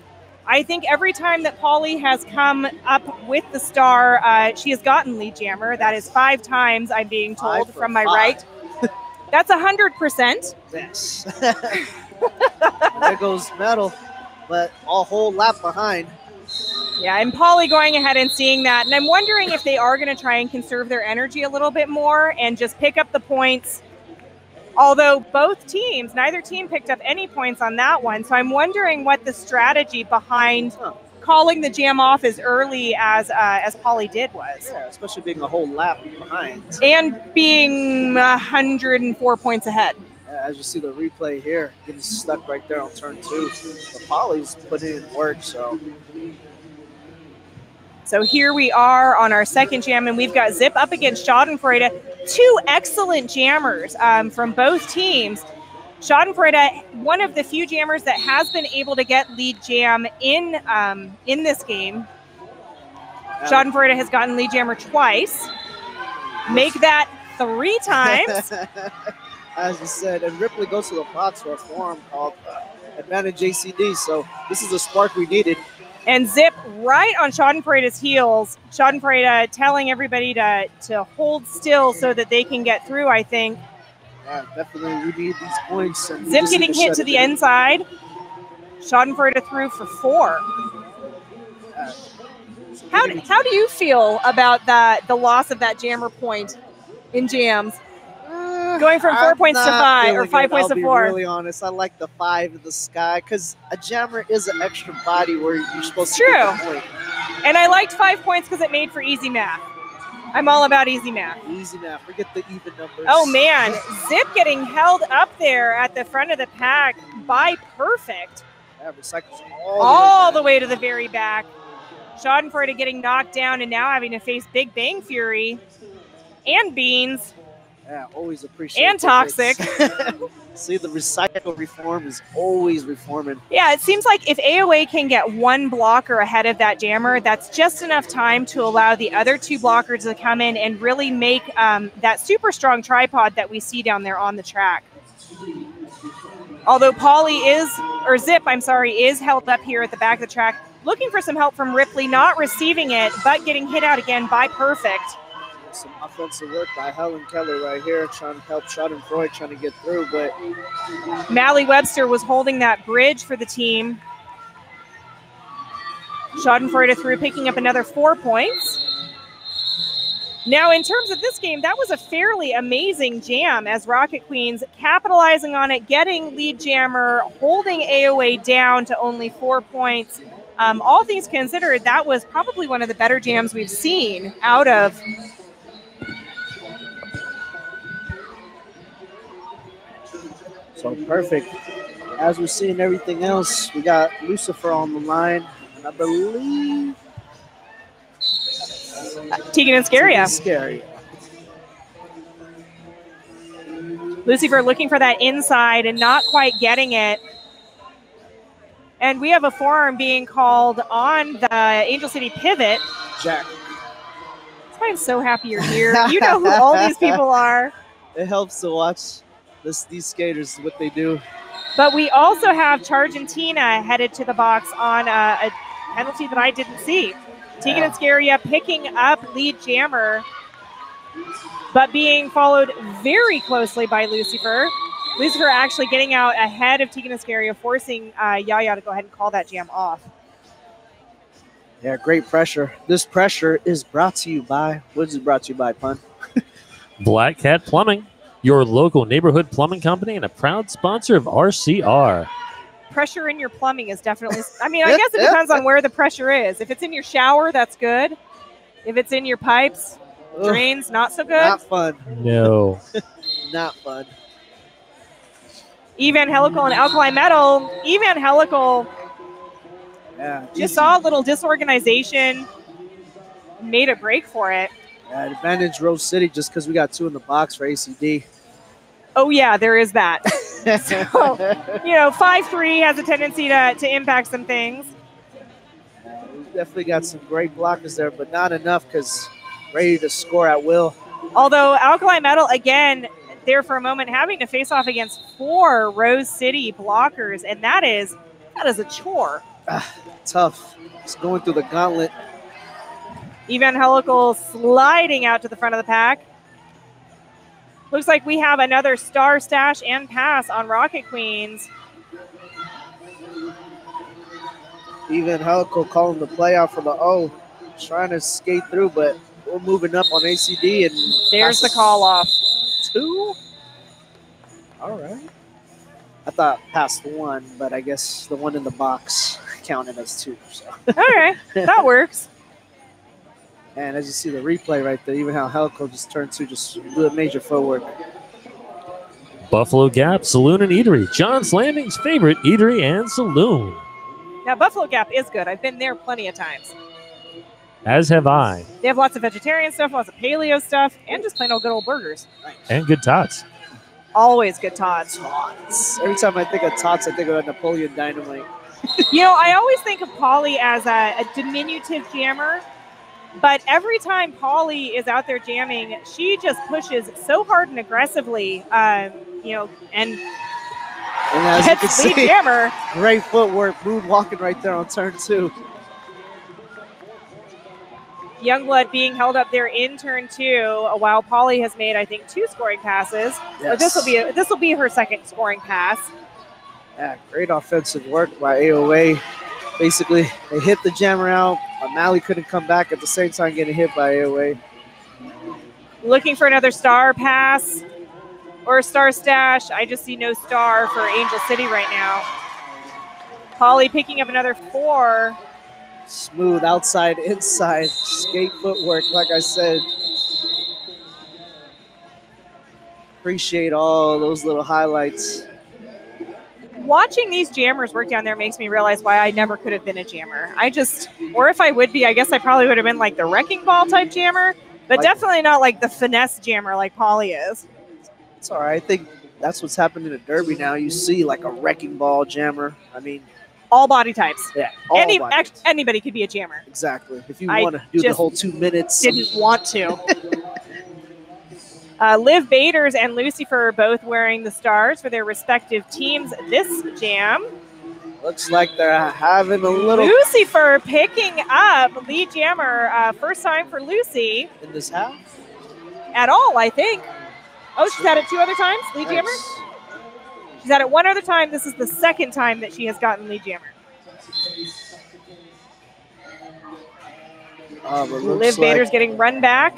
I think every time that Polly has come up with the star, uh, she has gotten lead jammer. That is five times, I'm being told from my five. right. That's a hundred percent. Yes. there goes metal, but a whole lap behind. Yeah, and Polly going ahead and seeing that. And I'm wondering if they are going to try and conserve their energy a little bit more and just pick up the points. Although both teams, neither team picked up any points on that one. So I'm wondering what the strategy behind calling the jam off as early as uh, as Polly did was. Yeah, especially being a whole lap behind. And being 104 points ahead. Yeah, As you see the replay here, getting stuck right there on turn two. The Polly's putting in work, so So here we are on our second jam, and we've got Zip up against Schadenfreude. Two excellent jammers um, from both teams. Schadenfreude, one of the few jammers that has been able to get lead jam in um, in this game. Schadenfreude has gotten lead jammer twice. Make that three times. As you said, and Ripley goes to the box for a forearm called uh, Advantage ACD. So this is a spark we needed. And Zip right on Schadenfreude's heels. Schadenfreude telling everybody to, to hold still so that they can get through, I think. Yeah, definitely we need these points. Zip getting hit to the down. inside. Schadenfreude through for four. How, how do you feel about that the loss of that jammer point in jams? Going from four I'm points to five, or five points I'll to be four. Really honest, I like the five in the sky because a jammer is an extra body where you're supposed True. to point. And I liked five points because it made for easy math. I'm all about easy math. Easy math. Forget the even numbers. Oh man, Zip getting held up there at the front of the pack by Perfect. Yeah, recycles all, all the the way to the very back. Schadenfreude getting knocked down and now having to face Big Bang Fury and Beans. Yeah, always appreciate And toxic. See, the recycle reform is always reforming. Yeah, it seems like if AOA can get one blocker ahead of that jammer, that's just enough time to allow the other two blockers to come in and really make um, that super strong tripod that we see down there on the track. Although Polly is, or Zip, I'm sorry, is held up here at the back of the track, looking for some help from Ripley, not receiving it, but getting hit out again by Perfect. Some offensive work by Helen Killer right here, trying to help Schadenfreude trying to get through, but Mally Webster was holding that bridge for the team. Schadenfreude through, picking up another four points. Now, in terms of this game, that was a fairly amazing jam as Rocket Queens capitalizing on it, getting lead jammer, holding AOA down to only four points. Um, all things considered, that was probably one of the better jams we've seen out of so perfect. As we're seeing everything else, we got Lucifer on the line, and I believe uh, Tegan and Scaria. Scary. Lucifer looking for that inside and not quite getting it. And we have a forearm being called on the Angel City pivot. Jack. That's why I'm so happy you're here. You know who all these people are. It helps to watch this these skaters what they do. But we also have Chargentina headed to the box on a, a penalty that I didn't see. Tegan Yeah. and Scaria picking up lead jammer, but being followed very closely by Lucifer. Lucifer actually getting out ahead of Tegan and Scaria, forcing uh, Yaya to go ahead and call that jam off. Yeah, great pressure. This pressure is brought to you by what is it brought to you by, Pun? Black Cat Plumbing, your local neighborhood plumbing company and a proud sponsor of RCR. Pressure in your plumbing is definitely, I mean, I guess it depends on where the pressure is. If it's in your shower, that's good. If it's in your pipes, Ugh, drains, not so good. not fun. No. Not fun. Evangelical and Alkali Metal. Evangelical Yeah. just easy. saw a little disorganization, made a break for it. Advantage Rose City just because we got two in the box for ACD. Oh yeah, there is that. you know, five three has a tendency to, to impact some things. we definitely got some great blockers there, but not enough because ready to score at will. Although Alkali Metal again there for a moment having to face off against four Rose City blockers, and that is that is a chore. Ah, tough. It's going through the gauntlet. Evangelical sliding out to the front of the pack. Looks like we have another star stash and pass on Rocket Queens. Evangelical calling the play out for the O, trying to skate through, but we're moving up on ACD and There's the call off. two. All right. I thought past one, but I guess the one in the box counted as two. So, Okay, that works. And as you see the replay right there, Evangelical just turned to just do a major footwork. Buffalo Gap Saloon and Eatery, John's Landing's favorite eatery and saloon. Now, Buffalo Gap is good. I've been there plenty of times. As have I. They have lots of vegetarian stuff, lots of paleo stuff, and just plain old good old burgers. And good tots. Always good tots. Tots. Every time I think of Tots, I think of Napoleon Dynamite. You know, I always think of Polly as a, a diminutive jammer, but every time Polly is out there jamming, she just pushes so hard and aggressively, um, you know, and And as can lead see, jammer. great footwork, moonwalking right there on turn two. Youngblood being held up there in turn two, while Polly has made, I think, two scoring passes. Or this will be a, this will be her second scoring pass. Yeah, great offensive work by AOA. Basically, they hit the jammer out. O'Malley couldn't come back at the same time getting hit by AOA. Looking for another star pass or a star stash. I just see no star for Angel City right now. Polly picking up another four. Smooth outside, inside, skate footwork, like I said. Appreciate all those little highlights. Watching these jammers work down there makes me realize why I never could have been a jammer. I just, or if I would be, I guess I probably would have been like the wrecking ball type jammer, but Like- definitely not like the finesse jammer like Polly is. It's all right. I think that's what's happening in a Derby now. You see like a wrecking ball jammer. I mean, All body types. yeah, Any, act- anybody could be a jammer. exactly. If you want to do the whole two minutes, Didn't want to. Uh, Liv Baders and Lucifer are both wearing the stars for their respective teams this jam. looks like they're having a little Lucifer picking up lead jammer, uh, first time for Lucy in this half. at all, I think. Oh, she's had it two other times, lead jammer? She's had it one other time. This is the second time that she has gotten lead jammer. Uh, Liv looks Bader's getting run back.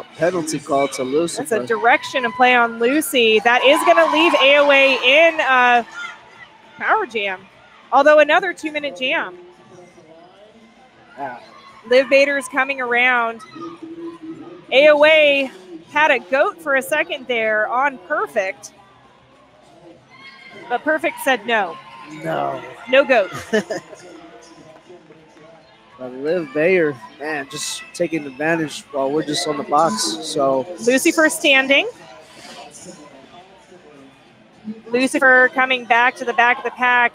A penalty call to That's Lucifer. a direction and play on Lucy. That is going to leave AOA in uh, power jam. Although another two minute jam. Yeah. Liv is coming around. AOA had a goat for a second there on Perfect. But Perfect said no. No. No goat. But Liv Bayer, man, just taking advantage while we're just on the box. So Lucifer standing. Lucifer coming back to the back of the pack.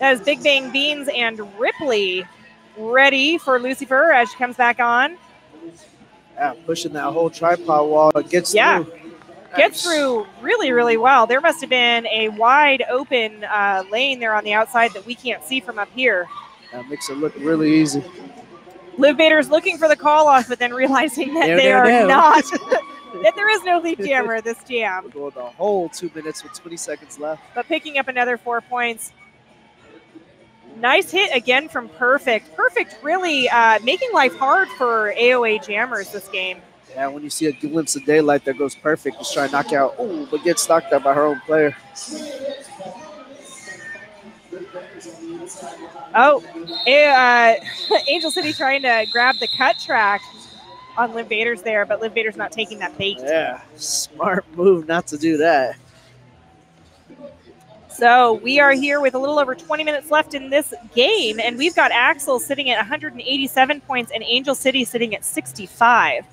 As Big Bang Beans and Ripley ready for Lucifer as she comes back on. Yeah, pushing that whole tripod wall. It gets yeah. through. Gets through really, really well. There must have been a wide open uh, lane there on the outside that we can't see from up here. That makes it look really easy. Liv Bader's looking for the call off, but then realizing that There, they there, are there. not, that there is no lead jammer this jam. Go the whole two minutes with 20 seconds left. but picking up another four points. Nice hit again from Perfect. Perfect really uh, making life hard for AOA jammers this game. Yeah, when you see a glimpse of daylight that goes perfect, just try to knock out, ooh, but gets knocked out by her own player. Oh, uh, Angel City trying to grab the cut track on Liv Bader's there, but Liv Bader's not taking that bait. Yeah, smart move not to do that. So we are here with a little over 20 minutes left in this game, and we've got Axel sitting at 187 points and Angel City sitting at 65.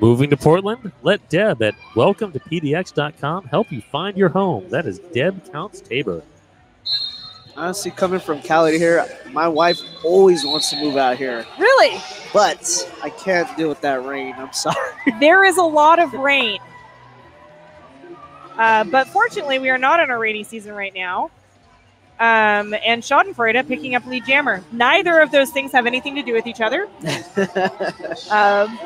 Moving to Portland? Let Deb at welcome to PDX.com help you find your home. That is Deb Counts Tabor. Honestly, coming from Cali to here, my wife always wants to move out here, Really? but I can't deal with that rain. I'm sorry. there is a lot of rain. Uh, but fortunately, we are not in a rainy season right now. Um, and Schadenfreude picking up lead jammer. Neither of those things have anything to do with each other. Um,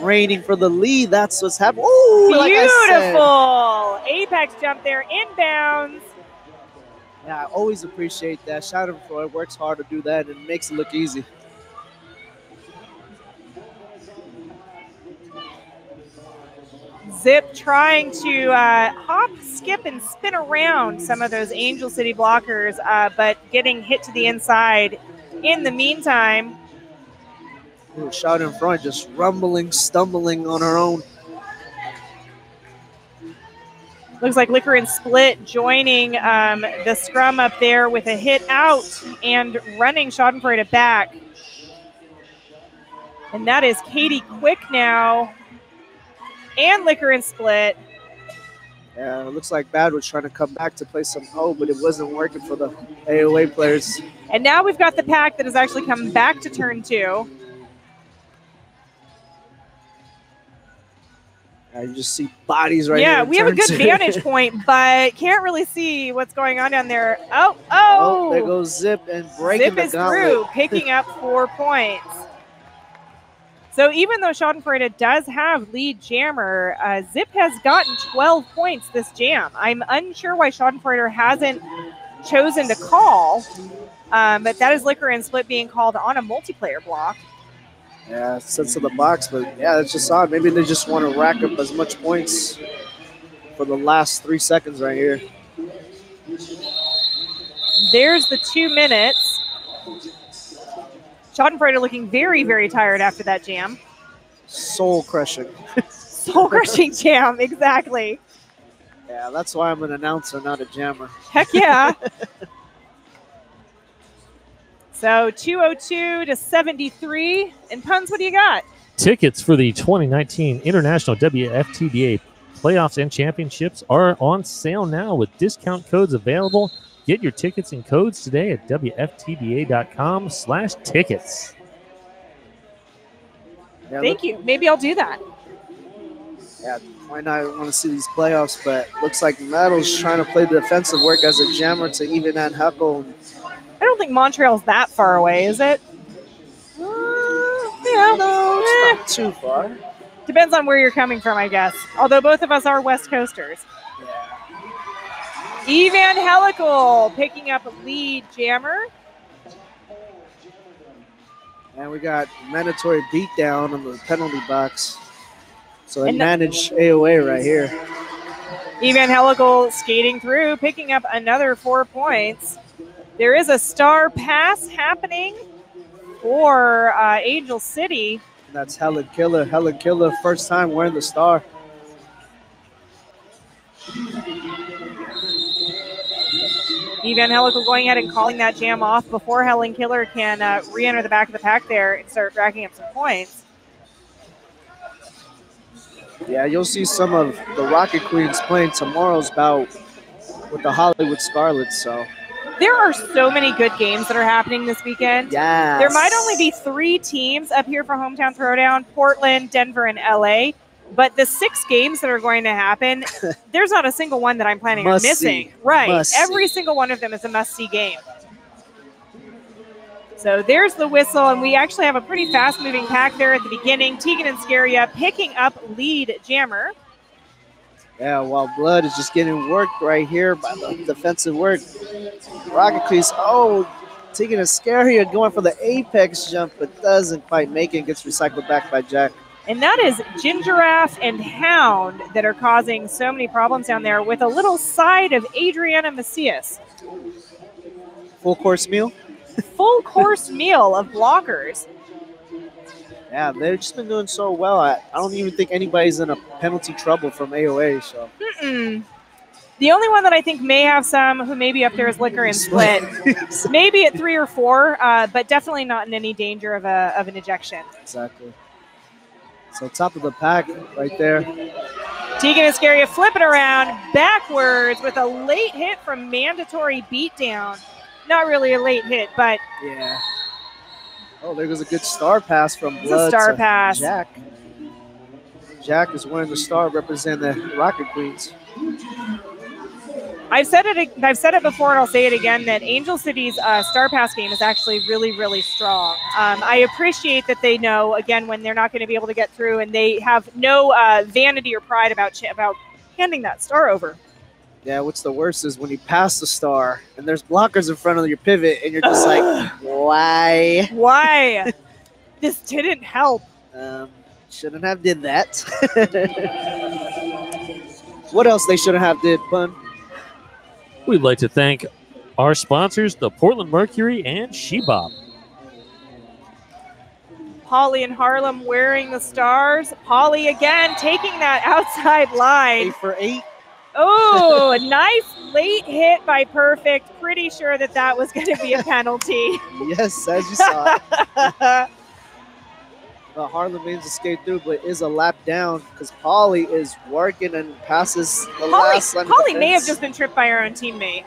Raining for the lead. That's what's happening. Ooh, like beautiful. Apex jump there, inbounds. Yeah, I always appreciate that. Shout out for it. Works hard to do that and makes it look easy. Zip trying to uh, hop, skip, and spin around some of those Angel City blockers, uh, but getting hit to the inside. In the meantime, Ooh, Schadenfreude, just rumbling, stumbling on her own. Looks like Liquor and Split joining um, the scrum up there with a hit out and running Schadenfreude back. And that is Katie Quick now and Liquor and Split. Yeah, it looks like Bad was trying to come back to play some O, but it wasn't working for the AOA players. And now we've got the pack that has actually come back to turn two. You just see bodies right yeah, we have a good vantage point, but can't really see what's going on down there. Oh, Oh, oh, there goes Zip and breaking Zip the is gauntlet. through, picking up four points. So even though Schadenfreude does have lead jammer, uh, Zip has gotten 12 points this jam. I'm unsure why Schadenfreude hasn't chosen to call, um, but that is Liquor and Split being called on a multiplayer block. Yeah, sense of the box, but yeah, it's just odd. Maybe they just want to rack up as much points for the last three seconds right here. There's the two minutes. Schadenfreude looking very, very tired after that jam. Soul crushing. Soul crushing jam, exactly. Yeah, that's why I'm an announcer, not a jammer. Heck yeah. so 202 to 73. And Puns, what do you got? Tickets for the 2019 International WFTDA playoffs and championships are on sale now with discount codes available. Get your tickets and codes today at WFTDA.com slash tickets. Yeah, Thank you. Maybe I'll do that. yeah, why not want to see these playoffs? But looks like Metal's trying to play the defensive work as a jammer to Evangelical. I don't think Montreal's that far away, is it? Uh, yeah, No, eh, not too far. depends on where you're coming from, I guess. Although both of us are West Coasters. Yeah. Evangelical picking up a lead jammer. And we got mandatory beatdown on the penalty box. So they manage AOA right here. Evangelical skating through, picking up another four points. There is a star pass happening for uh, Angel City. That's Helen Killer. Helen Killer, first time wearing the star. Evangelical going ahead and calling that jam off before Helen Killer can uh, re enter the back of the pack there and start racking up some points. Yeah, you'll see some of the Rocket Queens playing tomorrow's bout with the Hollywood Scarlets. So There are so many good games that are happening this weekend. yeah, There might only be three teams up here for Hometown Throwdown Portland, Denver, and LA. But the six games that are going to happen, there's not a single one that I'm planning on Must see. missing. Right. Must see. Every single one of them is a must see game. So there's the whistle, and we actually have a pretty fast moving pack there at the beginning. Tegan and Scaria picking up lead jammer. Yeah, while Blood is just getting worked right here by the defensive work. Rocket Queens, oh, taking a scare here, going for the apex jump, but doesn't quite make it. Gets recycled back by Jack. And that is Gingiraffe and Hound that are causing so many problems down there with a little side of Adriana Macias. Full course meal. Full course meal of blockers. Yeah, they've just been doing so well. I, I don't even think anybody's in a penalty trouble from AOA. So Mm-mm. The only one that I think may have some who may be up there is Liquor and Split. Maybe at three or four, uh, but definitely not in any danger of, a, of an ejection. exactly. So top of the pack right there. Tegan Iscaria flipping around backwards with a late hit from Mandatory Beatdown. Not really a late hit, but Yeah. Oh, there goes a good star pass from Blood star to pass. Jack. Jack is wearing the star representing the Rocket Queens. I've said it. I've said it before, and I'll say it again. That Angel City's uh, Star Pass game is actually really, really strong. Um, I appreciate that they know again when they're not going to be able to get through, and they have no uh, vanity or pride about about handing that star over. Yeah, what's the worst is when you pass the star and there's blockers in front of your pivot and you're just like, why? Why? this didn't help. Um, shouldn't have did that. what else they shouldn't have did, Bun? We'd like to thank our sponsors, the Portland Mercury and Shebop. Polly and Harlem wearing the stars. Polly again taking that outside line. Eight for eight. Oh, nice late hit by Perfect. Pretty sure that that was going to be a penalty. Yes, as you saw. Uh, Harlem aims to skate through, but is a lap down because Polly is working and passes the Polly, last line Polly may have just been tripped by her own teammate.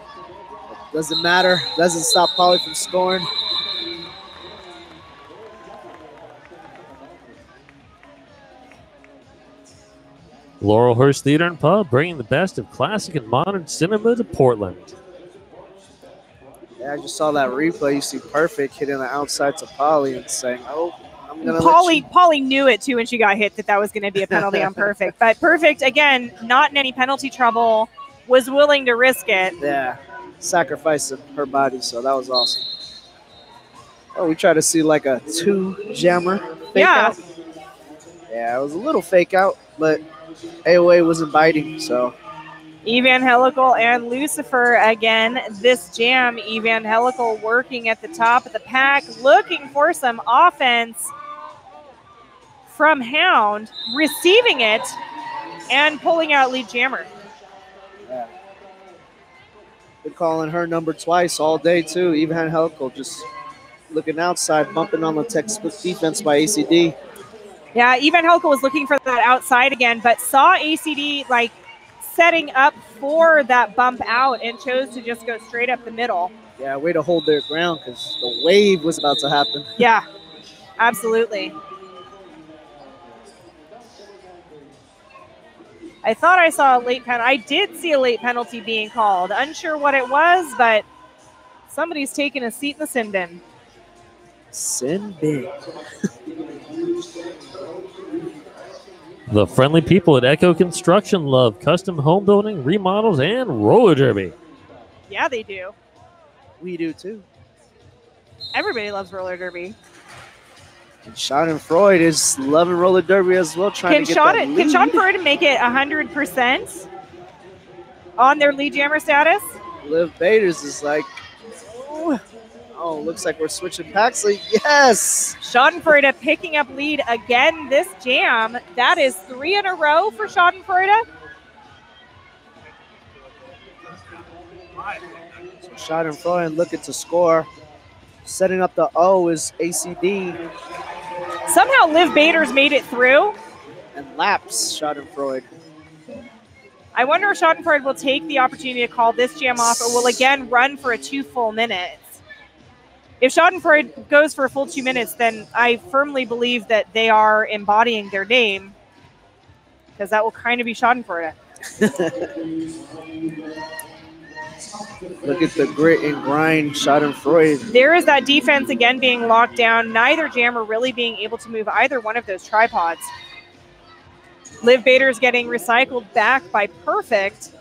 Doesn't matter. Doesn't stop Polly from scoring. Laurelhurst Theater and Pub, bringing the best of classic and modern cinema to Portland. Yeah, I just saw that replay. You see Perfect hitting the outside to Polly and saying, "Oh, I'm gonna." Polly, you-" Polly knew it too when she got hit that that was going to be a penalty on Perfect. But Perfect, again, not in any penalty trouble, was willing to risk it. Yeah, sacrificing her body. So that was awesome. Oh, we tried to see like a two jammer fake Yeah. out. Yeah, it was a little fake out, but AOA wasn't biting. So Evangelical and Lucifer again. This jam, Evangelical working at the top of the pack, looking for some offense from Hound, receiving it and pulling out lead jammer. yeah. Been calling her number twice all day too. Evangelical just looking outside, bumping on the Texas defense by ACD. Yeah, Evangelical was looking for that outside again, but saw ACD like setting up for that bump out and chose to just go straight up the middle. Yeah, way to hold their ground because the wave was about to happen. Yeah, absolutely. I thought I saw a late penalty. I did see a late penalty being called. Unsure what it was, but somebody's taking a seat in the sin bin. Sin big. The friendly people at Echo Construction love custom home building, remodels, and roller derby. Yeah, they do. We do too. Everybody loves roller derby. Can Schadenfreude is loving roller derby as well, trying Can to get Sean that can lead. Sean Ford make it hundred percent on their lead jammer status? Liv Baders is like, oh, oh, looks like we're switching packs. Yes, Schadenfreude picking up lead again this jam. That is three in a row for Schadenfreude. so Schadenfreude looking to score. Setting up the O is ACD, Somehow Liv Bader's made it through. and and laps Schadenfreude. I wonder if Schadenfreude will take the opportunity to call this jam off or will again run for a two full minutes. If Schadenfreude goes for a full two minutes, then I firmly believe that they are embodying their name because that will kind of be Schadenfreude. Look at the grit and grind Schadenfreude. There is that defense again being locked down. Neither jammer really being able to move either one of those tripods. Liv Bader is getting recycled back by Perfect.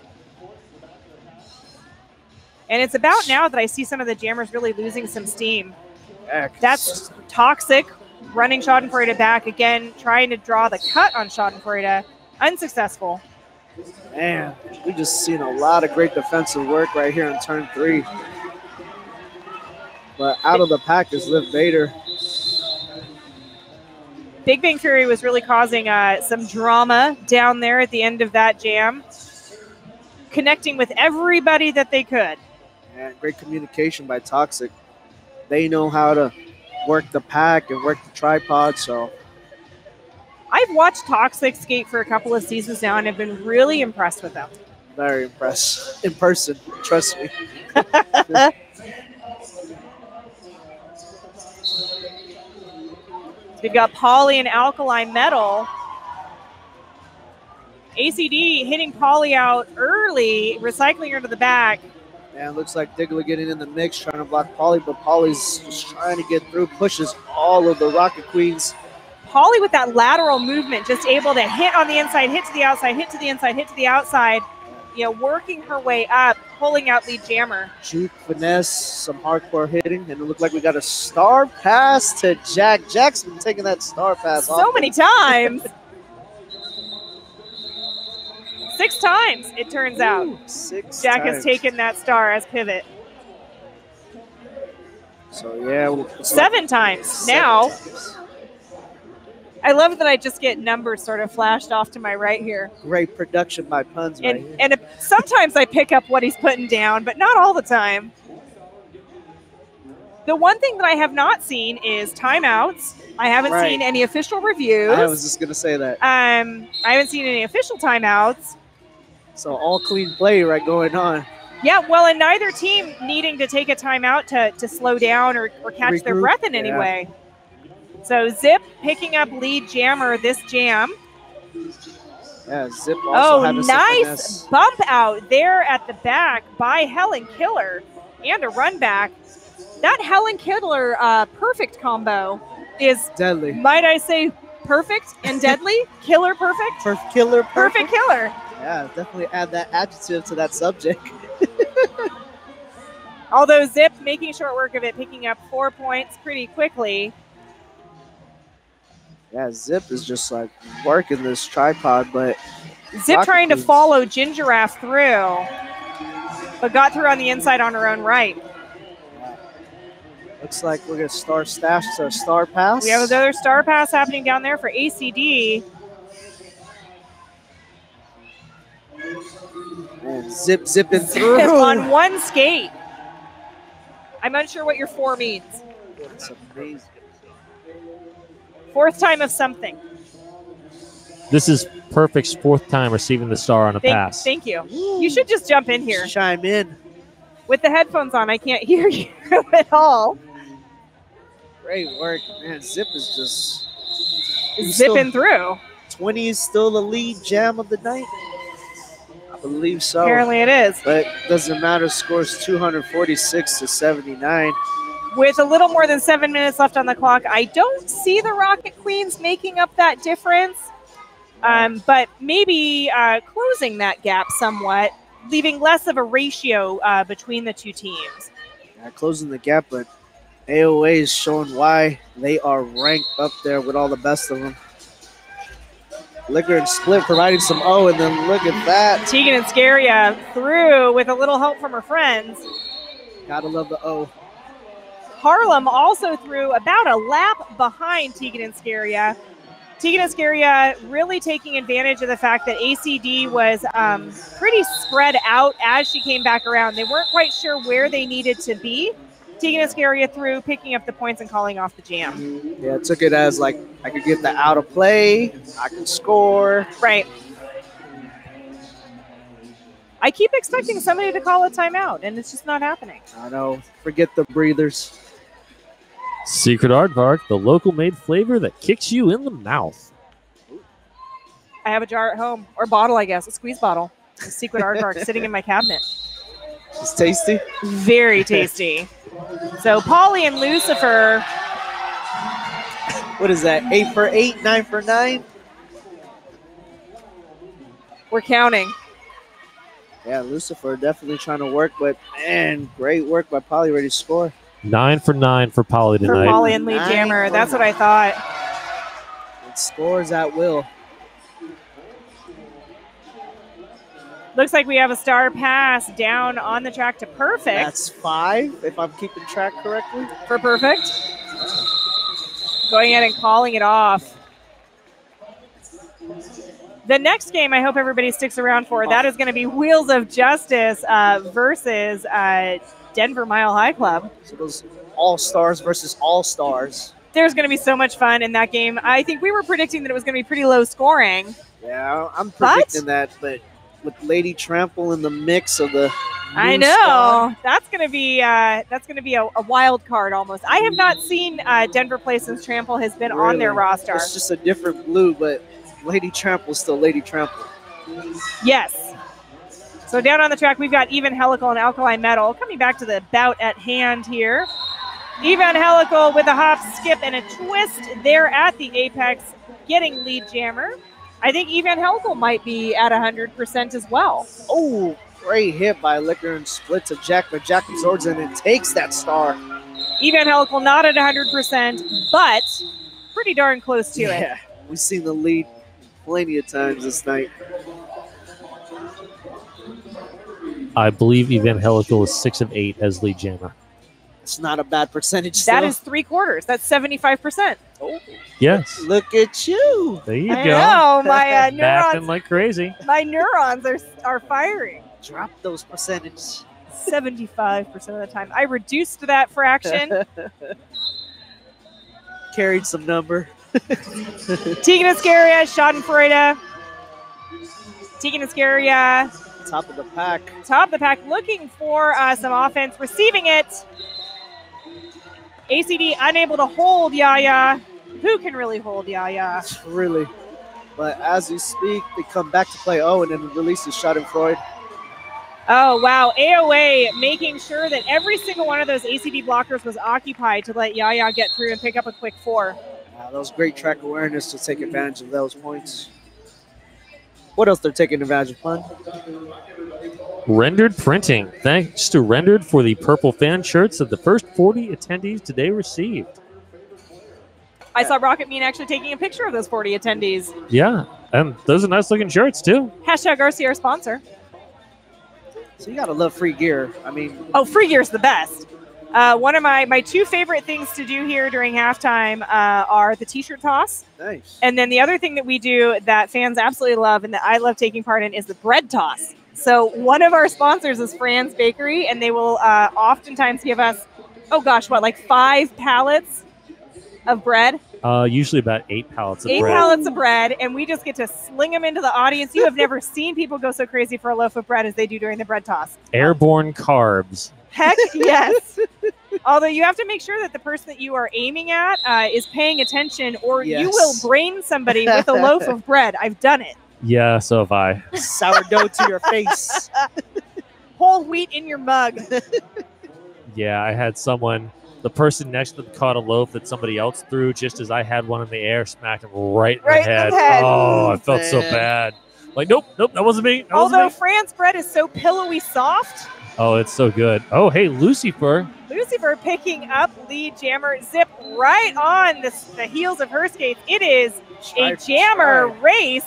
And it's about now that I see some of the jammers really losing some steam. That's toxic. Running Schadenfreude back again, trying to draw the cut on Schadenfreude. Unsuccessful. Man, we just seen a lot of great defensive work right here in turn three. But out of the pack is Liv Vader. Big Bang Fury was really causing uh, some drama down there at the end of that jam, connecting with everybody that they could. And great communication by Toxic. They know how to work the pack and work the tripod, so I've watched Toxic skate for a couple of seasons now and I've been really impressed with them. very impressed in person. Trust me. We've got Polly and Alkali Metal. ACD hitting Polly out early, recycling her to the back. And looks like Diggler getting in the mix, trying to block Polly, but Polly's just trying to get through, pushes all of the Rocket Queens. Polly with that lateral movement, just able to hit on the inside, hit to the outside, hit to the inside, hit to the outside. You know, working her way up, pulling out lead jammer. Juke, finesse, some hardcore hitting, and it looked like we got a star pass to Jack. Jack's been taking that star pass So off. many times. Six times, it turns out. Six Jack times. has taken that star as pivot. So yeah, well, it's like Seven times. seven Now, times. I love that I just get numbers sort of flashed off to my right here. great production by Puns right And here. and it, sometimes I pick up what he's putting down, but not all the time. The one thing that I have not seen is timeouts. I haven't Right. seen any official reviews. I was just gonna say that. um, I haven't seen any official timeouts. So all clean play right going on. Yeah, well, and neither team needing to take a timeout to, to slow down or, or catch their breath in any yeah. way. So Zip picking up lead jammer this jam. Yeah, Zip also Oh, nice bump out there at the back by Helen Killer and a run back. That Helen Killer uh, perfect combo is, Deadly. might I say, perfect and deadly. Killer perfect. Perf killer, perfect. Perfect killer. Yeah, definitely add that adjective to that subject. Although Zip making short work of it, picking up four points pretty quickly. Yeah, Zip is just like working this tripod, but Zip Rocket trying to follow Gingiraffe through, but got through on the inside on her own right. looks like we're gonna star stash to star pass. We have another star pass happening down there for ACD. Zip zipping Zip through. on one skate. I'm unsure what your four means. It's amazing. Fourth time of something. This is Perfect's fourth time receiving the star on a Thank, pass. thank you. You should just jump in here. Chime in. With the headphones on, I can't hear you at all. Great work, man. Zip is just he's still- Zipping through. 20 is still the lead jam of the night. I believe so. Apparently it is. But doesn't matter. Scores 246 to 79. With a little more than seven minutes left on the clock, I don't see the Rocket Queens making up that difference, um, but maybe uh, closing that gap somewhat, leaving less of a ratio uh, between the two teams. Yeah, closing the gap, but AOA is showing why they are ranked up there with all the best of them. Liquor and Split providing some O, and then look at that. Tegan and Scaria through with a little help from her friends. Gotta love the O. Harlem also threw about a lap behind Tegan and Scaria. Tegan and Scaria really taking advantage of the fact that ACD was um, pretty spread out as she came back around. They weren't quite sure where they needed to be. Tegan Iscaria through, picking up the points and calling off the jam. Yeah, I took it as like I could get the out of play, I could score. Right. I keep expecting somebody to call a timeout, and it's just not happening. I know. Forget the breathers. Secret Aardvark, the local made flavor that kicks you in the mouth. I have a jar at home, or bottle, I guess, a squeeze bottle. A secret aardvark sitting in my cabinet. It's tasty. Very tasty. So Polly and Lucifer, What is that? Eight for eight, nine for nine. we're counting. Yeah, Lucifer definitely trying to work, but man, great work by Polly ready to score. Nine for nine for Polly tonight. For tonight. Polly and Lee Nine Jammer. for That's what I thought. It scores at will. Looks like we have a star pass down on the track to perfect That's five, if I'm keeping track correctly. for perfect. Going ahead and calling it off. The next game, I hope everybody sticks around for. That is going to be Wheels of Justice uh, versus uh, Denver Mile High Club. So those all stars versus all stars. There's going to be so much fun in that game. I think we were predicting that it was going to be pretty low scoring. Yeah, I'm But- predicting that, but with Lady Trample in the mix of the I know star, that's gonna be uh, that's gonna be a, a wild card almost. I have not seen uh, Denver play since Trample has been on their roster. It's just a different blue, but Lady Trample's still Lady Trample. Yes. So down on the track, we've got Evangelical and Alkali Metal coming back to the bout at hand here. Evangelical with a hop, skip, and a twist there at the apex, getting lead jammer. I think Evangelical might be at 100% as well. Oh, great hit by Liquor and split to Jack, but Jack absorbs it and it takes that star. Evangelical not at 100%, but pretty darn close to it. yeah, we've seen the lead plenty of times this night. I believe Evangelical is six of eight as lead jammer. It's not a bad percentage. That still. is three quarters. That's 75%. Yes. Look at you. There you I go. know. My uh, Backing neurons, like crazy. my neurons are, are firing Drop those percentages. 75% of the time. I reduced that fraction. Carried some number. Tegan Iscaria, Schadenfreude. Tegan Iscaria, Top of the pack. top of the pack, looking for uh, some offense, receiving it. ACD unable to hold Yaya. Who can really hold Yaya? Really. But as we speak, they come back to play Owen and release the Schadenfreude. Oh, wow. AOA making sure that every single one of those ACD blockers was occupied to let Yaya get through and pick up a quick four. Wow, that was great track awareness to take advantage of those points. What else they're taking advantage of? Fun. Rendered printing. Thanks to Rendered for the purple fan shirts that the first 40 attendees today received. I saw Rocket Mean actually taking a picture of those 40 attendees. Yeah. And those are nice looking shirts too. Hashtag RC our sponsor. So you gotta love free gear. I mean, Oh, free gear's the best. Uh, one of my, my two favorite things to do here during halftime uh, are the t-shirt toss. nice. And then the other thing that we do that fans absolutely love and that I love taking part in is the bread toss. So one of our sponsors is Franz Bakery, and they will uh, oftentimes give us, oh gosh, what, like five pallets of bread? Uh, usually about eight pallets of Eight bread. pallets of bread, and we just get to sling them into the audience. You have never seen people go so crazy for a loaf of bread as they do during the bread toss. Airborne carbs. Heck yes. Although you have to make sure that the person that you are aiming at uh, is paying attention, or you will brain somebody with a loaf of bread. I've done it. Yeah, so have I. Sourdough to your face. Whole wheat in your mug. Yeah, I had someone, the person next to them caught a loaf that somebody else threw just as I had one in the air, smacked him right in Right the in head. the head. Oh, I felt so bad. Like, nope, nope, that wasn't me. That wasn't Although me. Franz bread is so pillowy soft, Oh, it's so good. Oh, hey, Lucifer. Lucifer picking up lead jammer zip right on the, the heels of her skates. It is a jammer try. race.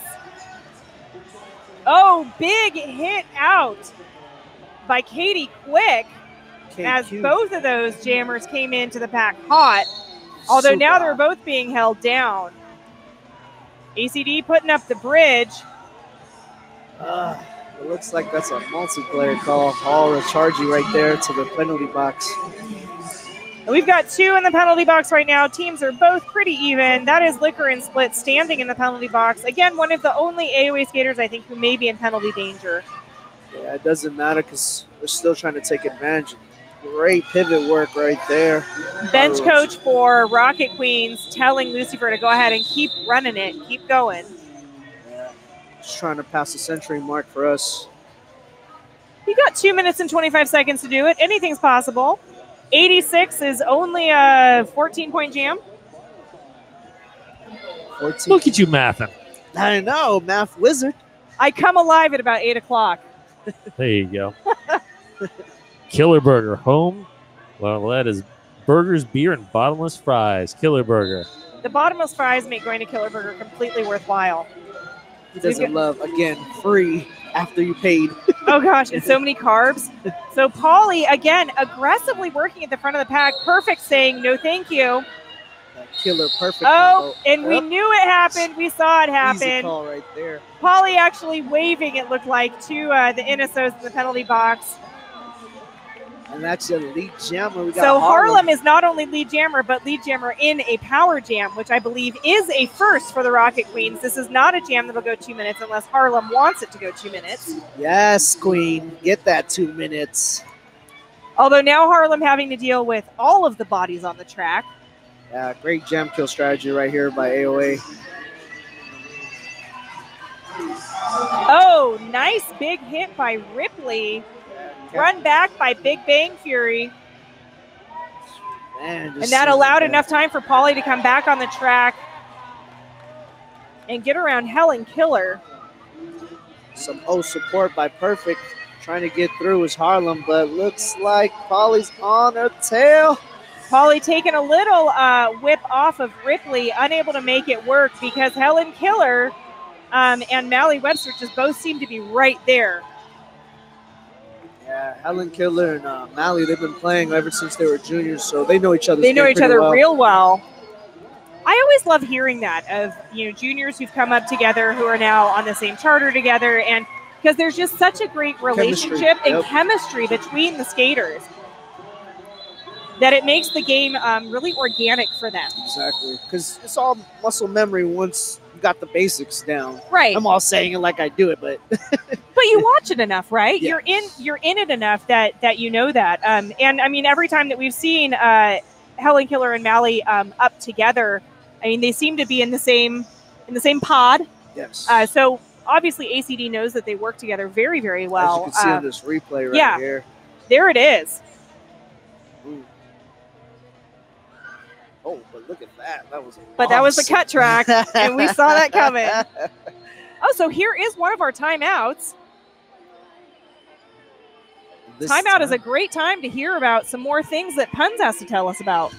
Oh, big hit out by Katie Quick. As both of those jammers came into the pack hot. Although Super now they're both being held down. ACD putting up the bridge. Ah, it looks like that's a multiplayer call. All the charging right there to the penalty box. We've got two in the penalty box right now. Teams are both pretty even. That is Liquor and Split standing in the penalty box. Again, one of the only AOA skaters I think who may be in penalty danger. Yeah, it doesn't matter because they're still trying to take advantage. Great pivot work right there. Bench coach for Rocket Queens telling Lucifer to go ahead and keep running it, keep going. Yeah. Just trying to pass the century mark for us. You got two minutes and 25 seconds to do it. Anything's possible. 86 is only a 14 point jam. 14. Look at you mathing. I know, math wizard. I come alive at about 8 o'clock. There you go. Killer Burger, home. Well, that is burgers, beer, and bottomless fries. Killer Burger. The bottomless fries make going to Killer Burger completely worthwhile. He doesn't love, again, free after you paid. Oh gosh, and so many carbs. So Polly again aggressively working at the front of the pack. Perfect saying no thank you. That killer perfect. Oh, combo. and we knew it happened. We saw it happen. Easy happen. call right there. Polly actually waving, it looked like, to uh, the NSOs in the penalty box. And that's your lead jammer. We got So Harlem is not only lead jammer, but lead jammer in a power jam, which I believe is a first for the Rocket Queens. This is not a jam that'll go two minutes unless Harlem wants it to go two minutes. Yes, Queen. Get that two minutes. Although now Harlem having to deal with all of the bodies on the track. Yeah, great jam kill strategy right here by AOA. Oh, nice big hit by Ripley. Run back by Big Bang Fury. Man, And that allowed that. enough time for Polly to come back on the track and get around Helen Killer. Some O support by Perfect. Trying to get through is Harlem, but looks like Polly's on her tail. Polly taking a little uh, whip off of Ripley, unable to make it work because Helen Killer um, and Mally Webster just both seem to be right there. Yeah, Helen Killer and uh, Mally, they've been playing ever since they were juniors, so they know each other. They know each other real well. I always love hearing that of you know juniors who've come up together who are now on the same charter together, and because there's just such a great relationship and yep. chemistry between the skaters that it makes the game um, really organic for them. Exactly, because it's all muscle memory once got the basics down. Right. I'm all saying it like I do it, but but you watch it enough, right? Yeah. You're in you're in it enough that that you know that. Um, and I mean, every time that we've seen uh, Helen Killer and Mally um, up together, I mean, they seem to be in the same in the same pod. yes. Uh, so obviously, ACD knows that they work together very very As well. you can see Um, on this replay right yeah. here. there it is. Look at that. That was But that was the cut track, and we saw that coming. Oh, so here is one of our timeouts. This Timeout is a great time to hear about some more things that Puns has to tell us about.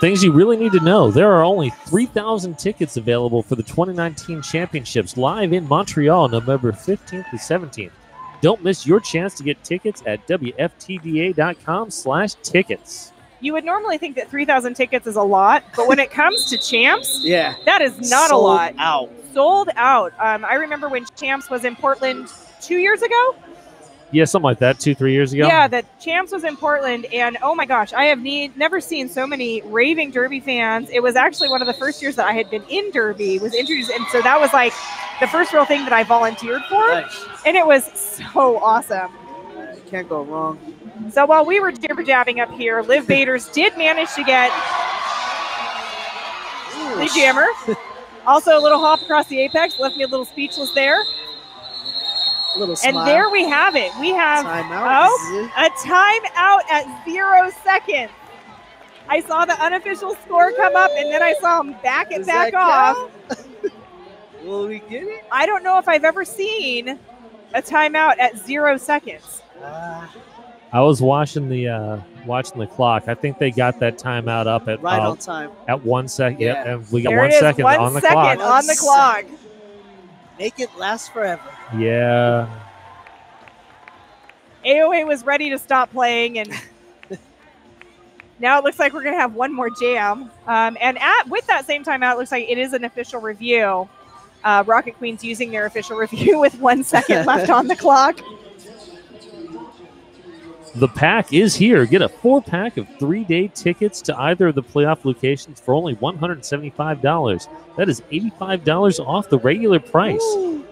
Things you really need to know. There are only 3,000 tickets available for the 2019 championships live in Montreal, November 15th to 17th. Don't miss your chance to get tickets at WFTDA.com slash tickets. You would normally think that 3,000 tickets is a lot, but when it comes to champs, Yeah. that is not sold a lot. Out. Sold out. Um, I remember when champs was in Portland two years ago. Yeah, something like that, two, three years ago. Yeah, that champs was in Portland, and oh my gosh, I have need, never seen so many raving Derby fans. It was actually one of the first years that I had been in Derby, was introduced, and so that was like the first real thing that I volunteered for, Nice. and it was so awesome. You can't go wrong. So while we were jibber jabbing up here, Liv Baders did manage to get the jammer. Also, a little hop across the apex left me a little speechless there. Little And there we have it. We have Timeout. oh, a timeout at zero seconds. I saw the unofficial score come up, and then I saw him back it Does back off. Will we get it? I don't know if I've ever seen a timeout at zero seconds. Ah, I was watching the uh, watching the clock. I think they got that timeout up at right uh, on time. at one second. Yeah, Yeah. and we got there one it is, second one on the second clock. on the clock. Make it last forever. Yeah, AOA was ready to stop playing, and now it looks like we're going to have one more jam. Um, and at with that same timeout, it looks like it is an official review. Uh, Rocket Queens using their official review with one second left on the clock. The pack is here. Get a four pack of three day tickets to either of the playoff locations for only $175. That is $85 off the regular price. Ooh.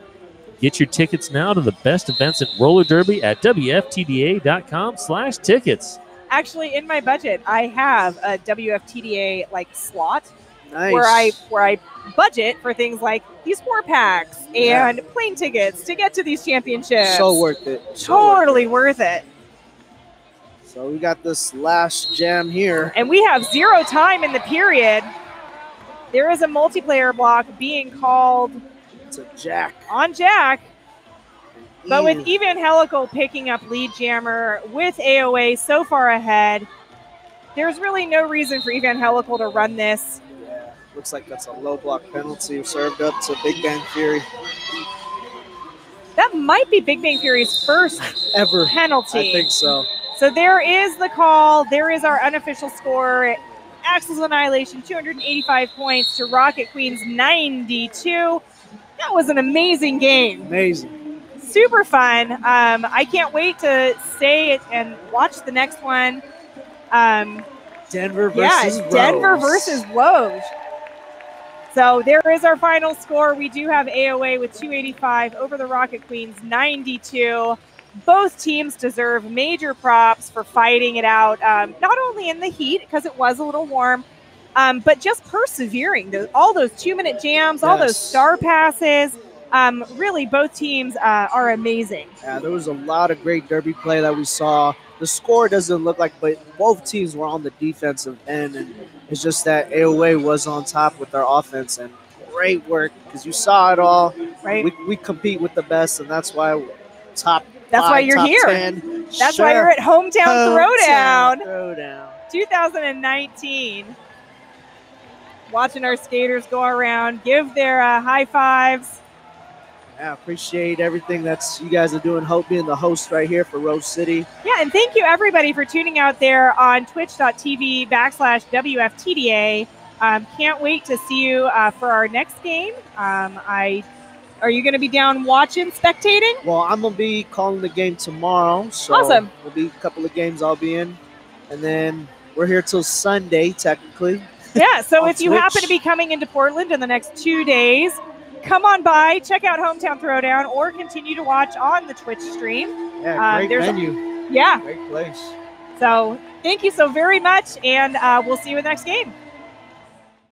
Get your tickets now to the best events at roller derby at wftda.com slash tickets. Actually, in my budget, I have a WFTDA like slot Nice. where I where I budget for things like these four packs Yeah. and plane tickets to get to these championships. so worth it. So Totally worth it. it. So we got this last jam here. And we have zero time in the period. There is a multiplayer block being called It's a jack. on Jack, but with. Evangelical picking up lead jammer with AOA so far ahead, there's really no reason for Evangelical to run this. Yeah, looks like that's a low block penalty served up to Big Bang Fury. That might be Big Bang Fury's first Ever. penalty. I think so. So there is the call. There is our unofficial score. Axel's Annihilation, 285 points to Rocket Queens, 92. That was an amazing game. Amazing. Super fun. Um, I can't wait to stay it and watch the next one. Um, Denver yeah, versus Denver Rose. versus Woj. So there is our final score. We do have AOA with 285 over the Rocket Queens, 92. Both teams deserve major props for fighting it out, um, not only in the heat because it was a little warm, um, but just persevering. Those, all those two-minute jams, all those star passes. Um, really, both teams uh, are amazing. Yeah, there was a lot of great derby play that we saw. The score doesn't look like, but both teams were on the defensive end, and it's just that AOA was on top with their offense and great work because you saw it all. Right? We, we compete with the best, and that's why top. That's why you're here. 10. That's why you're at Hometown, Throwdown. Throwdown. 2019. Watching our skaters go around, give their uh, high fives. Yeah, appreciate everything that's you guys are doing. Hope being the host right here for Rose City. Yeah, and thank you everybody for tuning out there on twitch.tv backslash WFTDA. Um, can't wait to see you uh, for our next game. Um, I Are you going to be down watching, spectating? Well, I'm gonna be calling the game tomorrow. So Awesome. There'll be a couple of games I'll be in, and then we're here till Sunday technically. Yeah, so if you happen to be coming into Portland in the next two days, come on by, check out Hometown Throwdown, or continue to watch on the Twitch stream. Yeah, Uh, great there's a- venue, Yeah, great place. so thank you so very much, and uh, we'll see you in the next game.